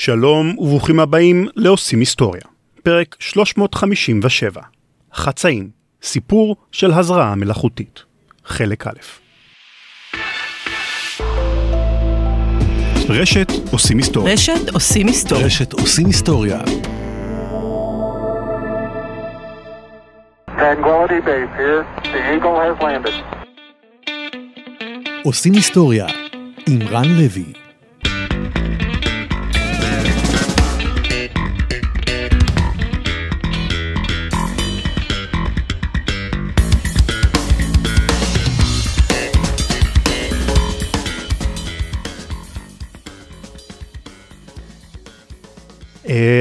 שלום וברוכים הבאים לעושים היסטוריה, פרק 357, חצאים, סיפור של הזרעה מלאכותית, חלק א'. רשת עושים היסטוריה. רשת עושים היסטוריה. רשת עושים היסטוריה. עושים היסטוריה עם רן לוי.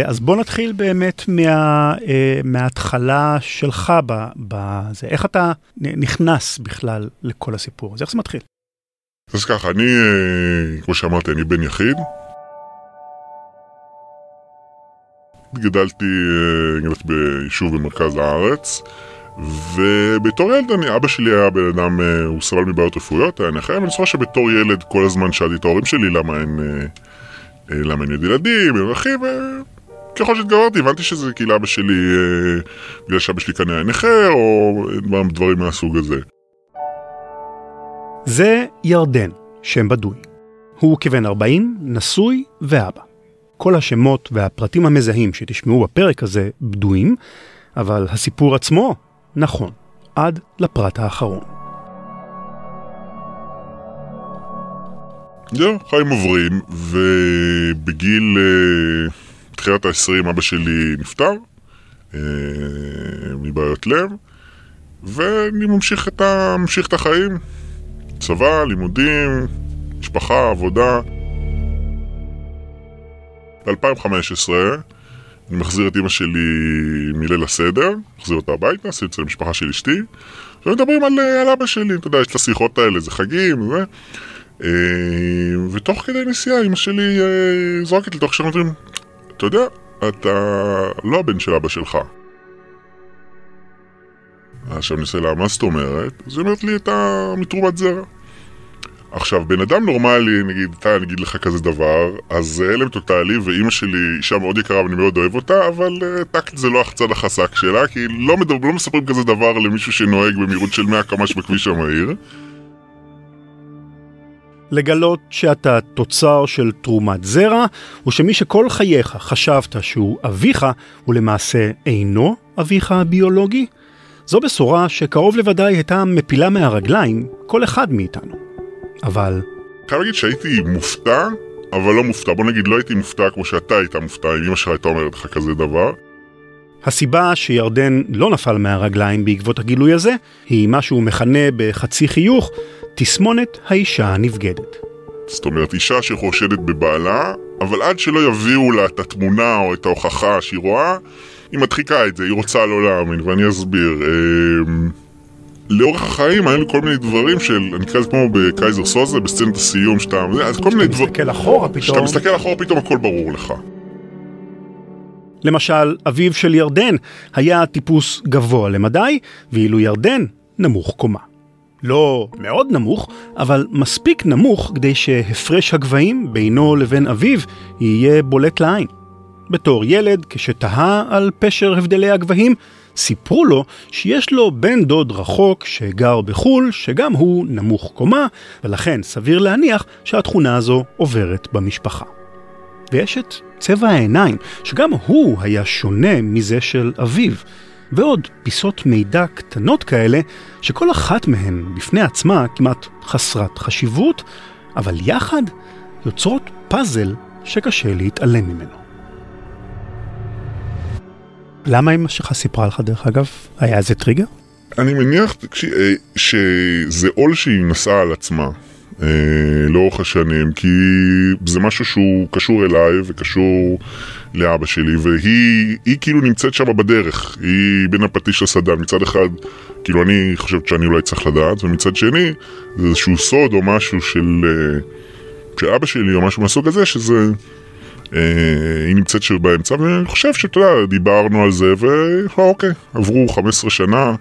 אז בוא נתחיל באמת מה, אה, מההתחלה שלך בזה. איך אתה נכנס בכלל לכל הסיפור הזה? איך זה מתחיל? אז ככה, אני, אה, כמו שאמרתי, אני בן יחיד. גדלתי, גדלתי ביישוב במרכז הארץ, ובתור ילד, אני, אבא שלי היה בן אדם, הוא סבל מבעיות רפואיות, היה נכה, ואני זוכר שבתור ילד כל הזמן שאלתי את ההורים שלי למה אין... אה, למה אין ילדים, אחים, וככל שהתגברתי הבנתי שזה כאילו אבא שלי, אה, בגלל שאבא שלי כנראה נכה, או דברים מהסוג הזה. זה ירדן, שם בדוי. הוא כבן 40, נשוי ואבא. כל השמות והפרטים המזהים שתשמעו בפרק הזה בדויים, אבל הסיפור עצמו נכון, עד לפרט האחרון. זהו, חיים עוברים, ובגיל uh, תחילת ה-20 אבא שלי נפטר uh, מבעיות לב, ואני ממשיך את, ה... ממשיך את החיים. צבא, לימודים, משפחה, עבודה. ב-2015 אני מחזיר את אמא שלי מליל הסדר, מחזיר אותה הביתה, עשיתי אצל המשפחה של אשתי, ומדברים על, על אבא שלי, אתה יודע, יש את השיחות האלה, זה חגים, ו... אה, ותוך כדי נסיעה אמא שלי אה, זורקת לתוך שם, אומרים, אתה יודע, אתה לא הבן של אבא שלך. עכשיו אני עושה לה, מה זאת אומרת? אז היא אומרת לי, אתה מתרומת זרע. עכשיו, בן אדם נורמלי, נגיד, אתה, אני אגיד לך כזה דבר, אז הלם טוטאלי, ואימא שלי אישה מאוד יקרה ואני מאוד אוהב אותה, אבל uh, טקט זה לא החצן החזק שלה, כי לא, מדבר, לא מספרים כזה דבר למישהו שנוהג במהירות של 100 קמ"ש בכביש המהיר. לגלות שאתה תוצר של תרומת זרע, או שמי שכל חייך חשבת שהוא אביך, הוא למעשה אינו אביך הביולוגי? זו בשורה שקרוב לוודאי הייתה מפילה מהרגליים כל אחד מאיתנו. אבל... חייב להגיד שהייתי מופתע, אבל לא מופתע. בוא נגיד, לא הייתי מופתע כמו שאתה היית מופתע, אם אמא שלך הייתה אומרת לך כזה דבר. הסיבה שירדן לא נפל מהרגליים בעקבות הגילוי הזה, היא מה שהוא מכנה בחצי חיוך תסמונת האישה הנבגדת. זאת אומרת, אישה שחושדת בבעלה, אבל עד שלא יביאו לה את התמונה או את ההוכחה שהיא רואה, היא מדחיקה את זה, היא רוצה לא להאמין, ואני אסביר. אה, לאורך החיים היו לי כל מיני דברים של, אני אקרא לזה כמו בקייזר סוזה, בסצנת הסיום, שאתה, אז כל מיני דברים... כשאתה מסתכל אחורה פתאום... כשאתה מסתכל אחורה פתאום הכל ברור לך. למשל, אביו של ירדן היה טיפוס גבוה למדי, ואילו ירדן נמוך קומה. לא מאוד נמוך, אבל מספיק נמוך כדי שהפרש הגבהים בינו לבין אביו יהיה בולט לעין. בתור ילד, כשתהה על פשר הבדלי הגבהים, סיפרו לו שיש לו בן דוד רחוק שגר בחו"ל, שגם הוא נמוך קומה, ולכן סביר להניח שהתכונה הזו עוברת במשפחה. ויש את צבע העיניים, שגם הוא היה שונה מזה של אביו. ועוד פיסות מידע קטנות כאלה, שכל אחת מהן בפני עצמה כמעט חסרת חשיבות, אבל יחד יוצרות פאזל שקשה להתעלם ממנו. למה אמא שלך סיפרה לך דרך אגב? היה איזה טריגר? אני מניח אה, שזה עול שהיא נשאה על עצמה. אה, לאורך השנים, כי זה משהו שהוא קשור אליי וקשור לאבא שלי, והיא כאילו נמצאת שם בדרך, היא בין הפטיש לסדן, מצד אחד, כאילו אני חושבת שאני אולי צריך לדעת, ומצד שני, זה איזשהו סוד או משהו של, אה, של אבא שלי או משהו מהסוג הזה, שזה... אה, היא נמצאת שם באמצע, ואני חושב שאתה יודע, דיברנו על זה, ואוקיי, עברו 15 שנה,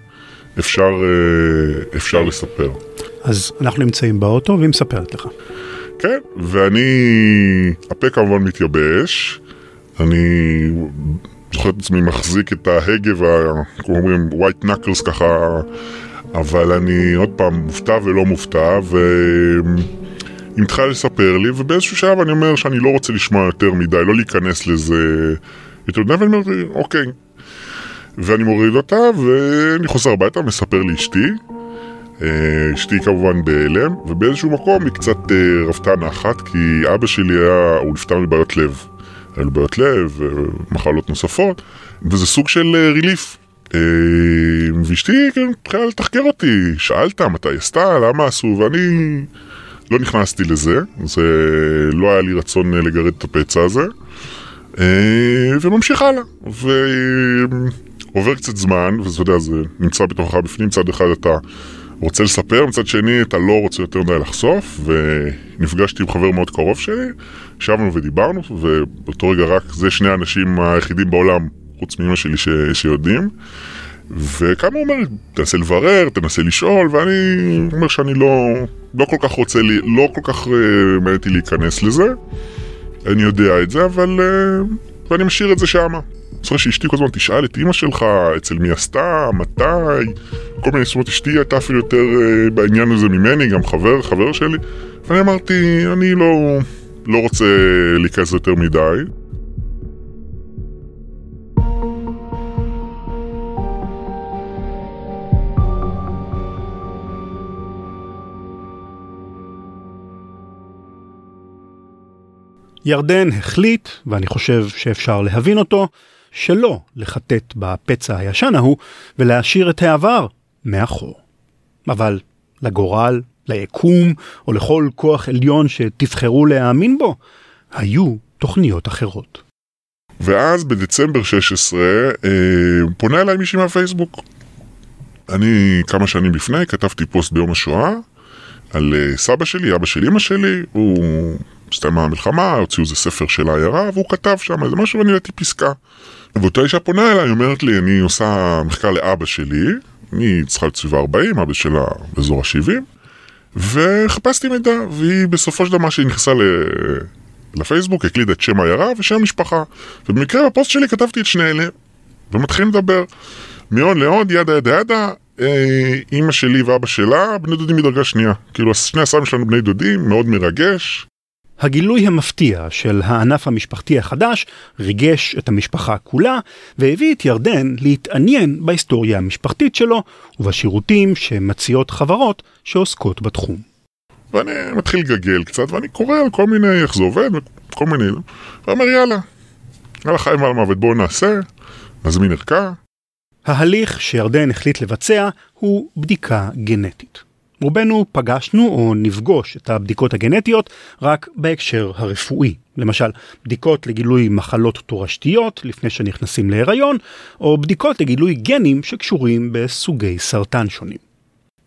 אפשר, אה, אפשר לספר. אז אנחנו נמצאים באוטו והיא מספרת לך. כן, ואני... הפה כמובן מתייבש, אני זוכר את עצמי מחזיק את ההגה וה... כמו אומרים, white knuckles ככה, אבל אני עוד פעם מופתע ולא מופתע, ו... היא מתחילה לספר לי, ובאיזשהו שלב אני אומר שאני לא רוצה לשמוע יותר מדי, לא להיכנס לזה יותר מדי, ואני אומר, אוקיי. ואני מוריד אותה, ואני חוזר הביתה, מספר לאשתי. אה, אשתי כמובן בהלם, ובאיזשהו מקום היא קצת אה, רבתה נחת, כי אבא שלי היה, הוא נפטר מבעיות לב. לו בעיות לב, ומחלות נוספות, וזה סוג של אה, ריליף. ואשתי כן, התחילה לתחקר אותי, שאלת מתי עשתה, למה עשו, ואני לא נכנסתי לזה, זה לא היה לי רצון לגרד את הפצע הזה, וממשיך הלאה. ועובר קצת זמן, ואתה יודע, זה נמצא בתוכך בפנים, צד אחד אתה רוצה לספר, מצד שני אתה לא רוצה יותר מדי לחשוף, ונפגשתי עם חבר מאוד קרוב שלי, ישבנו ודיברנו, ובאותו רגע רק זה שני האנשים היחידים בעולם, חוץ מאמא שלי ש... שיודעים. וכמה הוא אומר, תנסה לברר, תנסה לשאול, ואני אומר שאני לא, לא כל כך רוצה, לי, לא כל כך uh, מעניין להיכנס לזה. אני יודע את זה, אבל... Uh, ואני משאיר את זה שמה. צריך שאשתי כל הזמן תשאל את אימא שלך, אצל מי עשתה, מתי, כל מיני, אומרת, אשתי הייתה אפילו יותר uh, בעניין הזה ממני, גם חבר, חבר שלי. ואני אמרתי, אני לא, לא רוצה להיכנס יותר מדי. ירדן החליט, ואני חושב שאפשר להבין אותו, שלא לחטט בפצע הישן ההוא ולהשאיר את העבר מאחור. אבל לגורל, ליקום או לכל כוח עליון שתבחרו להאמין בו, היו תוכניות אחרות. ואז בדצמבר 16 אה, פונה אליי מישהי מהפייסבוק. אני כמה שנים לפני כתבתי פוסט ביום השואה על אה, סבא שלי, אבא של אמא שלי, הוא הסתיימה המלחמה, הוציאו איזה ספר של העיירה, והוא כתב שם איזה משהו ואני ראיתי פסקה. ואותה אישה פונה אליי, היא אומרת לי, אני עושה מחקר לאבא שלי, אני צריכה להיות סביבה 40, אבא שלה באזור ה-70, וחיפשתי מידע, והיא בסופו של דבר, שהיא נכנסה ל... לפייסבוק, הקלידה את שם העיירה ושם משפחה. ובמקרה בפוסט שלי כתבתי את שני אלה, ומתחילים לדבר. מהון להון, ידה ידה ידה, אה, אימא שלי ואבא שלה, בני דודים מדרגה שנייה. כאילו, שני הסבים שלנו בני דודים, מאוד מרגש. הגילוי המפתיע של הענף המשפחתי החדש ריגש את המשפחה כולה והביא את ירדן להתעניין בהיסטוריה המשפחתית שלו ובשירותים שמציעות חברות שעוסקות בתחום. ואני מתחיל לגגל קצת ואני קורא על כל מיני איך זה עובד כל מיני ואומר יאללה על החיים ועל המוות בואו נעשה נזמין ערכה. ההליך שירדן החליט לבצע הוא בדיקה גנטית. רובנו פגשנו או נפגוש את הבדיקות הגנטיות רק בהקשר הרפואי. למשל, בדיקות לגילוי מחלות תורשתיות לפני שנכנסים להיריון, או בדיקות לגילוי גנים שקשורים בסוגי סרטן שונים.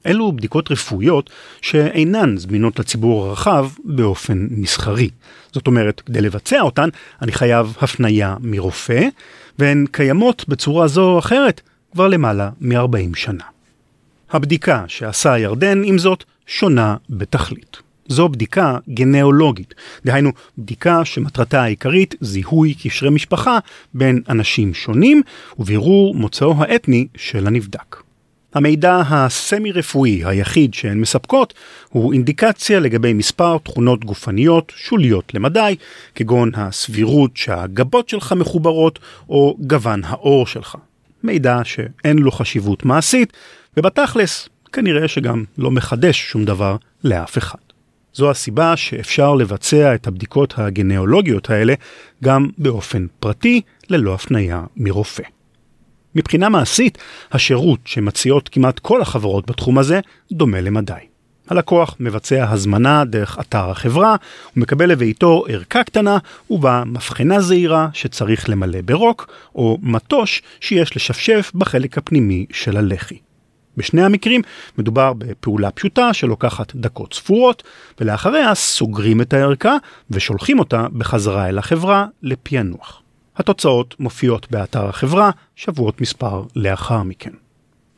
אלו בדיקות רפואיות שאינן זמינות לציבור הרחב באופן מסחרי. זאת אומרת, כדי לבצע אותן, אני חייב הפנייה מרופא, והן קיימות בצורה זו או אחרת כבר למעלה מ-40 שנה. הבדיקה שעשה ירדן, עם זאת, שונה בתכלית. זו בדיקה גנאולוגית, דהיינו בדיקה שמטרתה העיקרית זיהוי קשרי משפחה בין אנשים שונים ובירור מוצאו האתני של הנבדק. המידע הסמי-רפואי היחיד שהן מספקות הוא אינדיקציה לגבי מספר תכונות גופניות שוליות למדי, כגון הסבירות שהגבות שלך מחוברות או גוון העור שלך. מידע שאין לו חשיבות מעשית, ובתכלס, כנראה שגם לא מחדש שום דבר לאף אחד. זו הסיבה שאפשר לבצע את הבדיקות הגנאולוגיות האלה גם באופן פרטי, ללא הפניה מרופא. מבחינה מעשית, השירות שמציעות כמעט כל החברות בתחום הזה דומה למדי. הלקוח מבצע הזמנה דרך אתר החברה, הוא מקבל לביתו ערכה קטנה ובה מבחנה זעירה שצריך למלא ברוק, או מטוש שיש לשפשף בחלק הפנימי של הלחי. בשני המקרים מדובר בפעולה פשוטה שלוקחת דקות ספורות, ולאחריה סוגרים את הערכה ושולחים אותה בחזרה אל החברה לפענוח. התוצאות מופיעות באתר החברה שבועות מספר לאחר מכן.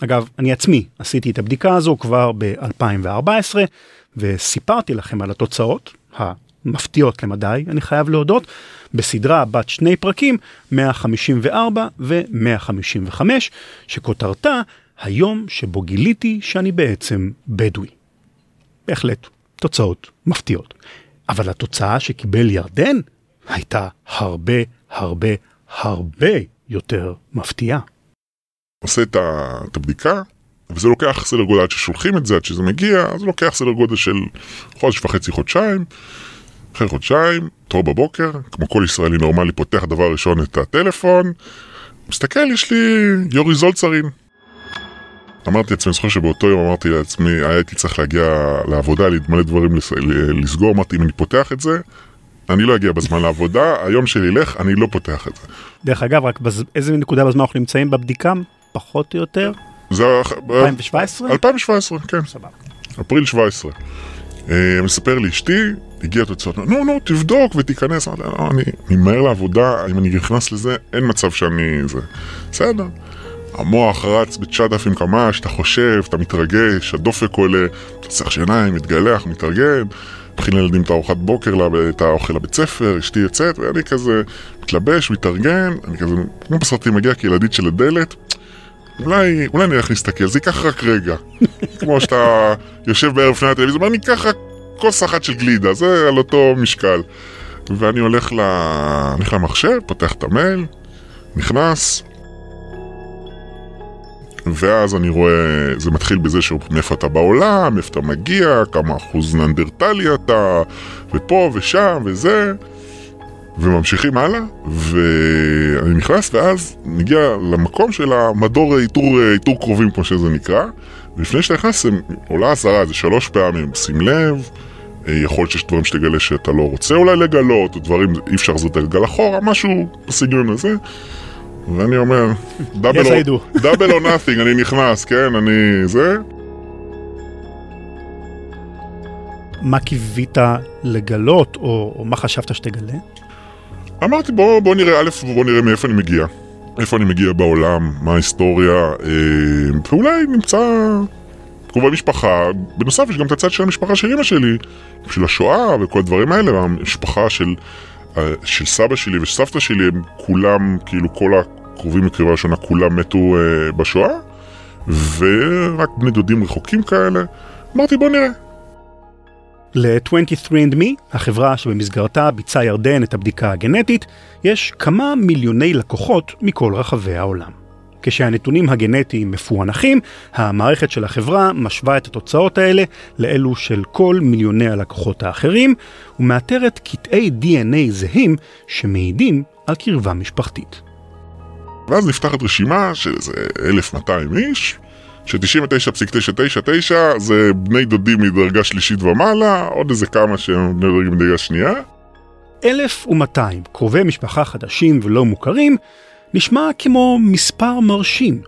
אגב, אני עצמי עשיתי את הבדיקה הזו כבר ב-2014, וסיפרתי לכם על התוצאות, המפתיעות למדי, אני חייב להודות, בסדרה בת שני פרקים, 154 ו-155, שכותרתה היום שבו גיליתי שאני בעצם בדואי. בהחלט, תוצאות מפתיעות. אבל התוצאה שקיבל ירדן הייתה הרבה הרבה הרבה יותר מפתיעה. עושה את הבדיקה, וזה לוקח סדר גודל עד ששולחים את זה, עד שזה מגיע, זה לוקח סדר גודל של חודש וחצי, חודשיים. אחרי חודשיים, תור בבוקר, כמו כל ישראלי נורמלי, פותח דבר ראשון את הטלפון, מסתכל, יש לי יורי זולצרין. אמרתי לעצמי, אני זוכר שבאותו יום אמרתי לעצמי, הייתי צריך להגיע לעבודה, היה לי מלא דברים לסגור, אמרתי, אם אני פותח את זה, אני לא אגיע בזמן לעבודה, היום שלי ילך, אני לא פותח את זה. דרך אגב, רק בז... איזה נקודה בזמן אנחנו נמצאים בבדיקה? פחות או יותר? זה... היה- 2017? 2017, כן. סבבה. אפריל 17. אה, מספר לי אשתי, הגיעה תוצאות, נו נו תבדוק ותיכנס, לא, אני אני מהר לעבודה, אם אני נכנס לזה, אין מצב שאני... זה... בסדר. המוח רץ ב-9,000 קמ"ש, אתה חושב, אתה מתרגש, הדופק עולה, אתה צריך שיניים, מתגלח, מתארגן, מכין לילדים את הארוחת בוקר, את האוכל לבית ספר, אשתי יוצאת, ואני כזה מתלבש, מתארגן, אני כזה, כמו בסרטים, מגיע כילדית של הדלת, אולי, אולי נלך להסתכל, זה ייקח רק רגע. כמו שאתה יושב בערב לפני הטלוויזיה, ואני אקח רק כוס אחת של גלידה, זה על אותו משקל. ואני הולך, ל... הולך למחשב, פותח את המייל, נכנס, ואז אני רואה, זה מתחיל בזה שמאיפה אתה בעולם, איפה אתה מגיע, כמה אחוז ננדרטלי אתה, ופה ושם וזה, וממשיכים הלאה, ואני נכנס, ואז נגיע למקום של המדור איתור, איתור קרובים, כמו שזה נקרא, ולפני שאתה נכנס, עולה אזהרה, זה שלוש פעמים, שים לב, אה, יכול להיות שיש דברים שתגלה שאתה לא רוצה אולי לגלות, או דברים, אי אפשר לזאת לגל אחורה, משהו בסגנון הזה. ואני אומר, דאבל Yes, או נאטינג, אני נכנס, כן, אני זה. מה קיווית לגלות, או, או מה חשבת שתגלה? אמרתי בוא, בוא נראה, א', בוא נראה מאיפה אני מגיע. איפה אני מגיע בעולם, מה ההיסטוריה, אה, ואולי נמצא קרובי משפחה. בנוסף, יש גם את הצד של המשפחה של אמא שלי, של השואה וכל הדברים האלה, המשפחה של, של סבא שלי וסבתא שלי, הם כולם, כאילו כל הקרובים מקריבה ראשונה, כולם מתו אה, בשואה, ורק בני דודים רחוקים כאלה. אמרתי בוא נראה. ל-23andMe, החברה שבמסגרתה ביצעה ירדן את הבדיקה הגנטית, יש כמה מיליוני לקוחות מכל רחבי העולם. כשהנתונים הגנטיים מפוענחים, המערכת של החברה משווה את התוצאות האלה לאלו של כל מיליוני הלקוחות האחרים, ומאתרת קטעי DNA זהים שמעידים על קרבה משפחתית. ואז נפתחת רשימה של איזה 1,200 איש, ש-99.999 זה בני דודים מדרגה שלישית ומעלה, עוד איזה כמה שהם בני דודים מדרגה שנייה. 1,200 קרובי משפחה חדשים ולא מוכרים נשמע כמו מספר מרשים,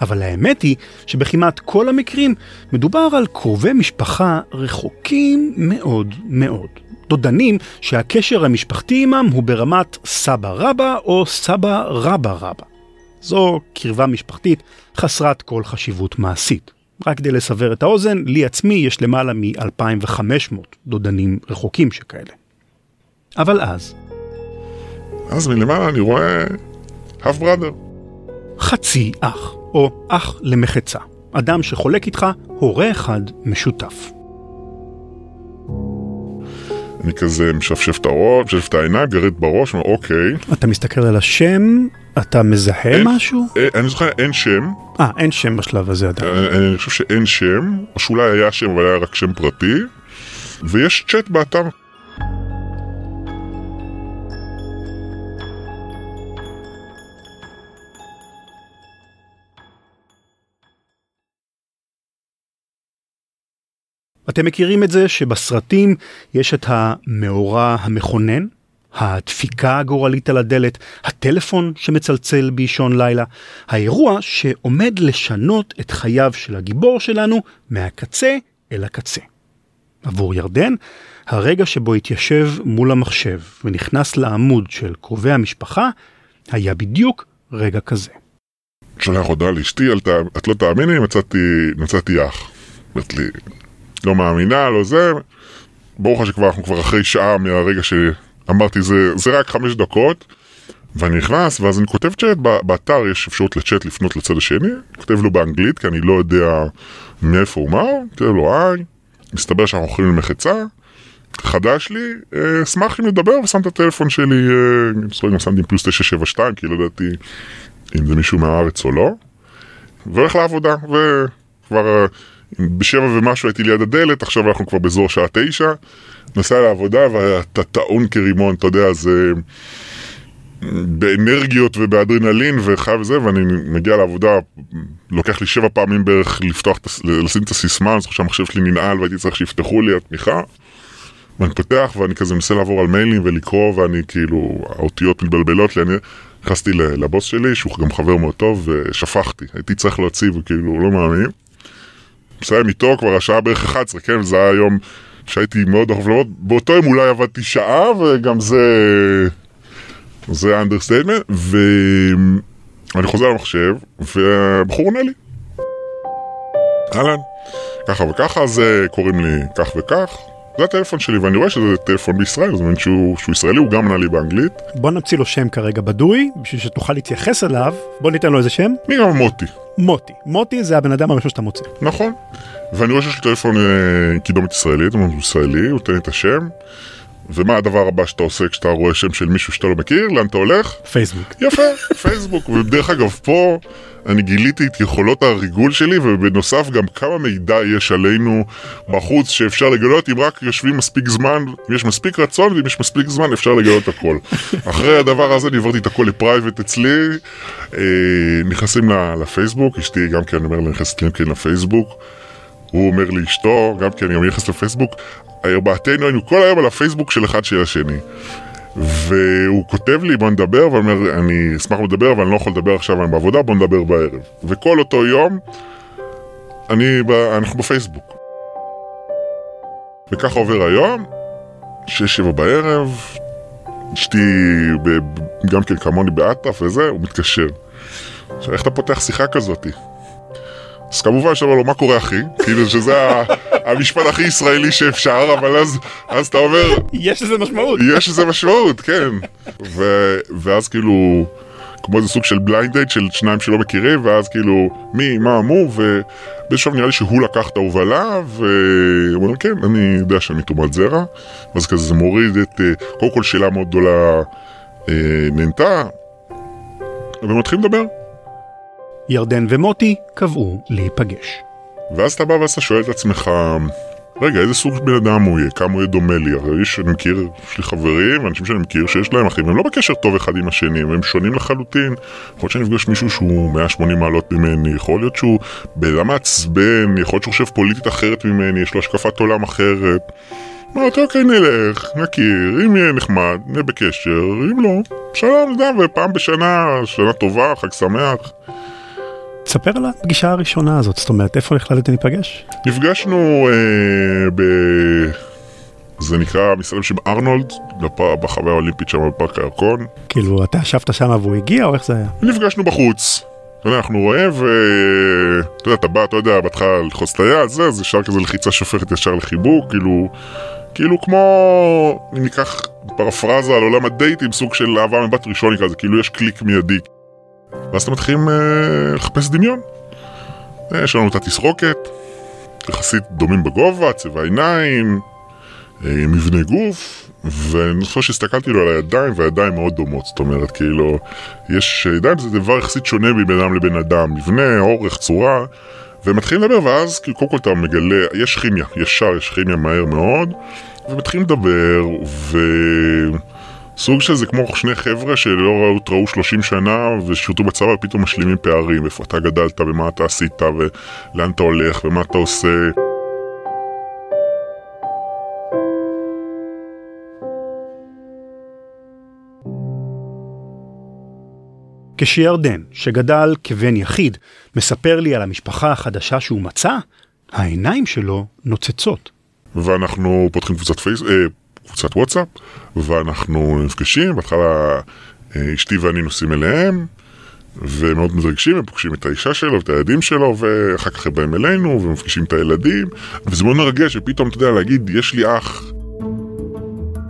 אבל האמת היא שבכמעט כל המקרים מדובר על קרובי משפחה רחוקים מאוד מאוד. דודנים שהקשר המשפחתי עמם הוא ברמת סבא רבא או סבא רבא רבא. זו קרבה משפחתית חסרת כל חשיבות מעשית. רק כדי לסבר את האוזן, לי עצמי יש למעלה מ-2500 דודנים רחוקים שכאלה. אבל אז, אז מלמעלה אני רואה half brother. חצי אח, או אח למחצה, אדם שחולק איתך הורה אחד משותף. אני כזה משפשף את הראש, משפשף את העיניים, גרד בראש, אומר אוקיי. אתה מסתכל על השם, אתה מזהה אין- משהו? אה, אני זוכר, אין שם, אה, אין שם בשלב הזה עדיין. אה, אני חושב שאין שם, או שאולי היה שם אבל היה רק שם פרטי, ויש צ'אט באתר. אתם מכירים את זה שבסרטים יש את המאורע המכונן, הדפיקה הגורלית על הדלת, הטלפון שמצלצל באישון לילה, האירוע שעומד לשנות את חייו של הגיבור שלנו מהקצה אל הקצה. עבור ירדן, הרגע שבו התיישב מול המחשב ונכנס לעמוד של קרובי המשפחה, היה בדיוק רגע כזה. שולח הודעה לאשתי, "אל ת- את לא תאמיני, מצאתי, מצאתי אח. אומרת לי, לא מאמינה, לא זה. ברור לך שכבר אנחנו כבר אחרי שעה מהרגע שאמרתי זה, זה רק חמש דקות. ואני נכנס, ואז אני כותב צ'אט, באתר יש אפשרות לצ'אט לפנות לצד השני, כותב לו באנגלית, כי אני לא יודע מאיפה הוא מה, כותב לו היי, מסתבר שאנחנו אוכלים למחצה, חדש לי, אה, אשמח אם נדבר, ושם את הטלפון שלי, אה, אני זוכר גם שמתי פלוס 972, כי לא ידעתי אם זה מישהו מהארץ או לא, והולך לעבודה, וכבר אה, בשבע ומשהו הייתי ליד הדלת, עכשיו אנחנו כבר באזור שעה תשע, נוסע לעבודה ואתה טעון כרימון, אתה יודע, זה... באנרגיות ובאדרנלין וחי וזה, ואני מגיע לעבודה, לוקח לי שבע פעמים בערך לפתוח, לשים את הסיסמה, אני זוכר שהמחשב שלי ננעל והייתי צריך שיפתחו לי התמיכה. ואני פותח ואני כזה מנסה לעבור על מיילים ולקרוא ואני כאילו, האותיות מתבלבלות לי, אני נכנסתי לבוס שלי, שהוא גם חבר מאוד טוב, ושפכתי, הייתי צריך להוציא וכאילו, לא מאמין. מסיים איתו כבר השעה בערך 11, כן, זה היה יום שהייתי מאוד דחוף לעבוד, באותו יום אולי עבדתי שעה וגם זה... זה ה understatement, ואני חוזר למחשב, והבחור עונה לי. אהלן, ככה וככה, זה קוראים לי כך וכך, זה הטלפון שלי, ואני רואה שזה טלפון בישראל, זאת אומרת שהוא, שהוא ישראלי, הוא גם ענה לי באנגלית. בוא נמציא לו שם כרגע בדוי, בשביל שתוכל להתייחס אליו, בוא ניתן לו איזה שם, מי גם מוטי, מוטי. מוטי זה הבן אדם הראשון שאתה מוצא. נכון. ואני רואה שיש לי טלפון אה, קידומת ישראלית, הוא ישראלי, הוא נותן לי את השם. ומה הדבר הבא שאתה עושה כשאתה רואה שם של מישהו שאתה לא מכיר? לאן אתה הולך? פייסבוק. יפה, פייסבוק, ודרך אגב פה אני גיליתי את יכולות הריגול שלי ובנוסף גם כמה מידע יש עלינו בחוץ שאפשר לגלות אם רק יושבים מספיק זמן, אם יש מספיק רצון ואם יש מספיק זמן אפשר לגלות הכל. אחרי הדבר הזה אני העברתי את הכל לפרייבט אצלי, אה, נכנסים לפייסבוק, אשתי גם כן אומר לה נכנסת גם כן לפייסבוק, הוא אומר לאשתו, גם כן אני גם נכנס לפייסבוק, ארבעתנו היינו כל היום על הפייסבוק של אחד של השני. והוא כותב לי בוא נדבר, ואומר אני אשמח לדבר אבל אני לא יכול לדבר עכשיו אני בעבודה בוא נדבר בערב. וכל אותו יום אני, אנחנו בפייסבוק. וככה עובר היום, שש שבע בערב, אשתי גם כן כמוני באטרף וזה, הוא מתקשר. עכשיו איך אתה פותח שיחה כזאתי? אז כמובן שאומר לו מה קורה אחי? כאילו שזה המשפט הכי ישראלי שאפשר, אבל אז, אז אתה אומר יש לזה משמעות. יש לזה משמעות, כן. ו- ואז כאילו, כמו איזה סוג של בליינד דייט של שניים שלא מכירים, ואז כאילו, מי, מה, מו, ובאיזשהו נראה לי שהוא לקח את ההובלה, והוא אומר, כן, אני יודע שאני תרומת זרע. אז כזה זה מוריד את, אה, קודם כל שאלה מאוד גדולה אה, נהנתה, ומתחילים לדבר. ירדן ומוטי קבעו להיפגש. ואז אתה בא ואז אתה שואל את עצמך, רגע, איזה סוג בן אדם הוא יהיה? כמה הוא יהיה דומה לי? הרי יש, אני מכיר, יש לי חברים, ואנשים שאני מכיר שיש להם אחים, והם לא בקשר טוב אחד עם השני, והם שונים לחלוטין. יכול להיות שאני אפגש מישהו שהוא 180 מעלות ממני, יכול להיות שהוא בן אדם מעצבן, יכול להיות שהוא חושב פוליטית אחרת ממני, יש לו השקפת עולם אחרת. אמרתי, אוקיי, נלך, נכיר, אם יהיה נחמד, נהיה בקשר, אם לא, שלום, יודע, ופעם בשנה, שנה טובה, חג שמח. תספר על הפגישה הראשונה הזאת, זאת אומרת, איפה החלטתם להיפגש? נפגשנו אה, ב... זה נקרא מסעדה בשם ארנולד, בחוויה האולימפית שם בפארק הירקון. כאילו, אתה ישבת שם והוא הגיע, או איך זה היה? נפגשנו בחוץ. אתה יודע, אנחנו רואים ו... אתה יודע, אתה בא, אתה יודע, בהתחלה ללחוץ את היד, זה, זה ישר כזה לחיצה שופכת ישר לחיבוק, כאילו... כאילו כמו... אם ניקח פרפרזה על עולם הדייטים, סוג של אהבה מבט ראשוני כזה, כאילו יש קליק מיידי. ואז אתם מתחילים אה, לחפש דמיון. אה, יש לנו את התסרוקת, יחסית דומים בגובה, צבע עיניים, אה, מבנה גוף, ואני חושב שהסתכלתי לו על הידיים, והידיים מאוד דומות, זאת אומרת, כאילו, יש, ידיים זה דבר יחסית שונה מבין אדם לבין אדם, מבנה, אורך, צורה, ומתחילים לדבר, ואז כאילו, קודם כל אתה מגלה, יש כימיה, ישר יש כימיה מהר מאוד, ומתחילים לדבר, ו... סוג של זה כמו שני חבר'ה שלא ראו, ראו 30 שנה ושירתו בצבא ופתאום משלימים פערים, איפה אתה גדלת ומה אתה עשית ולאן אתה הולך ומה אתה עושה. כשירדן, שגדל כבן יחיד, מספר לי על המשפחה החדשה שהוא מצא, העיניים שלו נוצצות. ואנחנו פותחים קבוצת פייס... אה, קבוצת וואטסאפ, ואנחנו נפגשים, בהתחלה אה, אשתי ואני נוסעים אליהם, ומאוד מתרגשים, הם פוגשים את האישה שלו, ואת הילדים שלו, ואחר כך הם באים אלינו, ומפגישים את הילדים, וזה מאוד מרגש, ופתאום, אתה יודע, להגיד, יש לי אח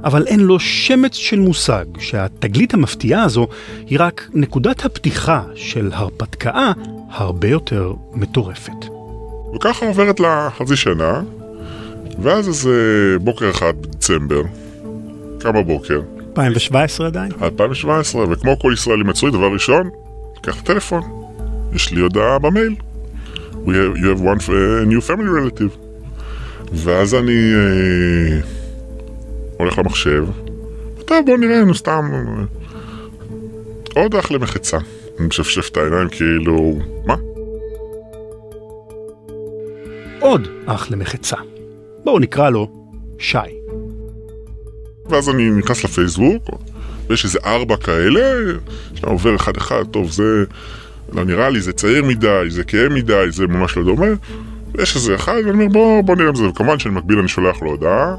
אבל אין לו שמץ של מושג שהתגלית המפתיעה הזו היא רק נקודת הפתיחה של הרפתקה הרבה יותר מטורפת. וככה עוברת לה חצי שנה, ואז איזה בוקר אחד בדצמבר, קם בבוקר, 2017 עדיין? 2017, וכמו כל ישראלי מצוי, דבר ראשון, קח את הטלפון, יש לי הודעה במייל. We have, you have one uh, new family relative. ואז אני אה, הולך למחשב, טוב בוא נראה, נו סתם, אה, עוד אח למחצה. אני משפשף את העיניים כאילו, מה? עוד אח למחצה. בואו נקרא לו שי. ואז אני נכנס לפייסבוק, ויש איזה ארבע כאלה, שאתה עובר אחד אחד, טוב זה לא נראה לי, זה צעיר מדי, זה כהה מדי, זה ממש לא דומה. ויש איזה אחד, ואני אומר בוא, בוא נראה אם זה, וכמובן שאני מקביל אני שולח לו הודעה.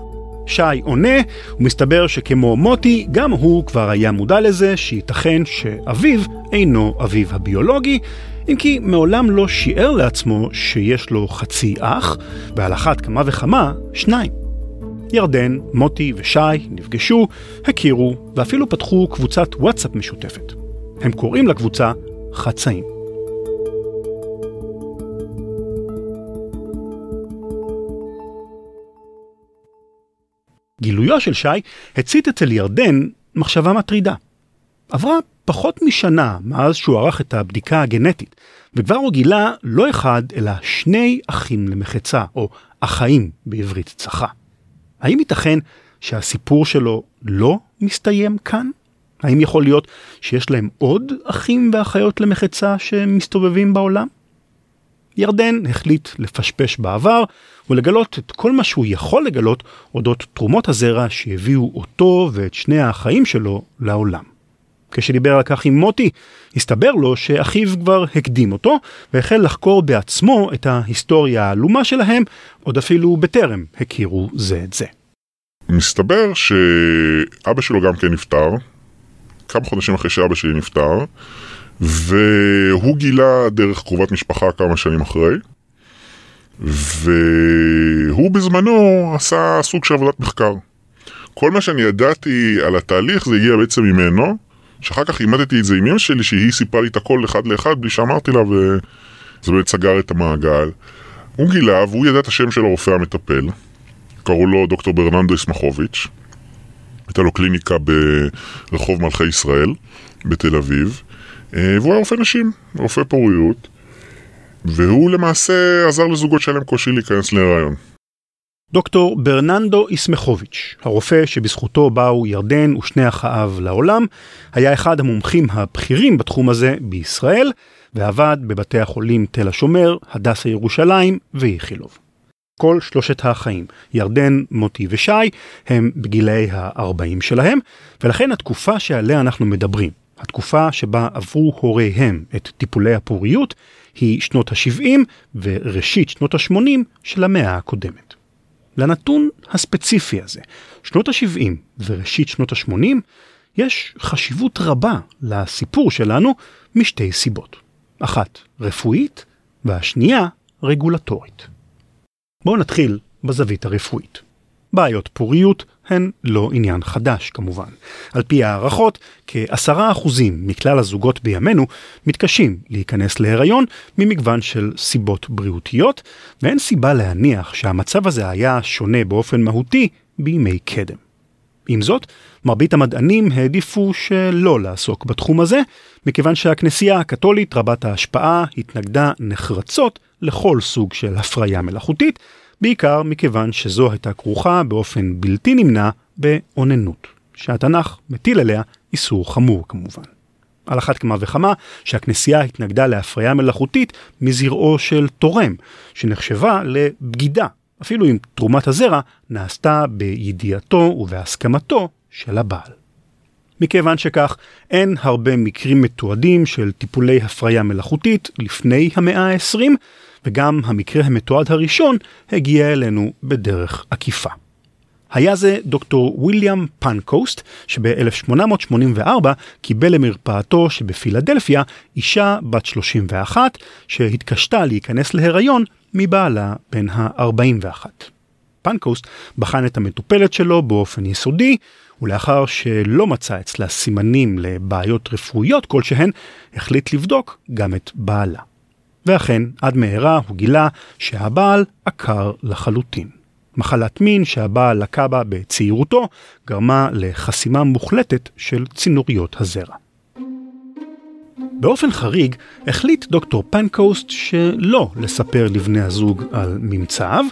שי עונה, ומסתבר שכמו מוטי, גם הוא כבר היה מודע לזה שייתכן שאביו אינו אביו הביולוגי, אם כי מעולם לא שיער לעצמו שיש לו חצי אח, ועל אחת כמה וכמה, שניים. ירדן, מוטי ושי נפגשו, הכירו, ואפילו פתחו קבוצת וואטסאפ משותפת. הם קוראים לקבוצה חצאים. גילויו של שי הצית אצל ירדן מחשבה מטרידה. עברה פחות משנה מאז שהוא ערך את הבדיקה הגנטית, וכבר הוא גילה לא אחד אלא שני אחים למחצה, או אחאים בעברית צחה. האם ייתכן שהסיפור שלו לא מסתיים כאן? האם יכול להיות שיש להם עוד אחים ואחיות למחצה שמסתובבים בעולם? ירדן החליט לפשפש בעבר ולגלות את כל מה שהוא יכול לגלות אודות תרומות הזרע שהביאו אותו ואת שני האחאים שלו לעולם. כשדיבר על כך עם מוטי, הסתבר לו שאחיו כבר הקדים אותו והחל לחקור בעצמו את ההיסטוריה העלומה שלהם, עוד אפילו בטרם הכירו זה את זה. מסתבר שאבא שלו גם כן נפטר, כמה חודשים אחרי שאבא שלי נפטר, והוא גילה דרך קרובת משפחה כמה שנים אחרי, והוא בזמנו עשה סוג של עבודת מחקר. כל מה שאני ידעתי על התהליך זה הגיע בעצם ממנו, שאחר כך אימדתי את זה עם אמא שלי, שהיא סיפרה לי את הכל אחד לאחד בלי שאמרתי לה, וזה באמת סגר את המעגל. הוא גילה, והוא ידע את השם של הרופא המטפל, קראו לו דוקטור ברננדו יסמכוביץ', הייתה לו קליניקה ברחוב מלכי ישראל, בתל אביב, אה, והוא היה רופא נשים, רופא פוריות, והוא למעשה עזר לזוגות שהיה להם קושי להיכנס להיריון. דוקטור ברננדו איסמכוביץ', הרופא שבזכותו באו ירדן ושני אחאיו לעולם, היה אחד המומחים הבכירים בתחום הזה בישראל, ועבד בבתי החולים תל השומר, הדסה ירושלים ואיכילוב. כל שלושת האחאים, ירדן, מוטי ושי, הם בגילאי ה-40 שלהם, ולכן התקופה שעליה אנחנו מדברים, התקופה שבה עברו הוריהם את טיפולי הפוריות, היא שנות ה-70 וראשית שנות ה-80 של המאה הקודמת. לנתון הספציפי הזה, שנות ה-70 וראשית שנות ה-80, יש חשיבות רבה לסיפור שלנו משתי סיבות. אחת רפואית והשנייה רגולטורית. בואו נתחיל בזווית הרפואית. בעיות פוריות הן לא עניין חדש כמובן. על פי הערכות, כעשרה אחוזים מכלל הזוגות בימינו מתקשים להיכנס להיריון ממגוון של סיבות בריאותיות, ואין סיבה להניח שהמצב הזה היה שונה באופן מהותי בימי קדם. עם זאת, מרבית המדענים העדיפו שלא לעסוק בתחום הזה, מכיוון שהכנסייה הקתולית רבת ההשפעה התנגדה נחרצות לכל סוג של הפריה מלאכותית, בעיקר מכיוון שזו הייתה כרוכה באופן בלתי נמנע באוננות, שהתנ"ך מטיל עליה איסור חמור כמובן. על אחת כמה וכמה שהכנסייה התנגדה להפריה מלאכותית מזרעו של תורם, שנחשבה לבגידה, אפילו אם תרומת הזרע נעשתה בידיעתו ובהסכמתו של הבעל. מכיוון שכך, אין הרבה מקרים מתועדים של טיפולי הפריה מלאכותית לפני המאה ה-20, וגם המקרה המתועד הראשון הגיע אלינו בדרך עקיפה. היה זה דוקטור ויליאם פנקוסט, שב-1884 קיבל למרפאתו שבפילדלפיה אישה בת 31 שהתקשתה להיכנס להיריון מבעלה בן ה-41. פנקוסט בחן את המטופלת שלו באופן יסודי, ולאחר שלא מצא אצלה סימנים לבעיות רפואיות כלשהן, החליט לבדוק גם את בעלה. ואכן, עד מהרה הוא גילה שהבעל עקר לחלוטין. מחלת מין שהבעל לקה בה בצעירותו גרמה לחסימה מוחלטת של צינוריות הזרע. באופן חריג החליט דוקטור פנקוסט שלא לספר לבני הזוג על ממצאיו,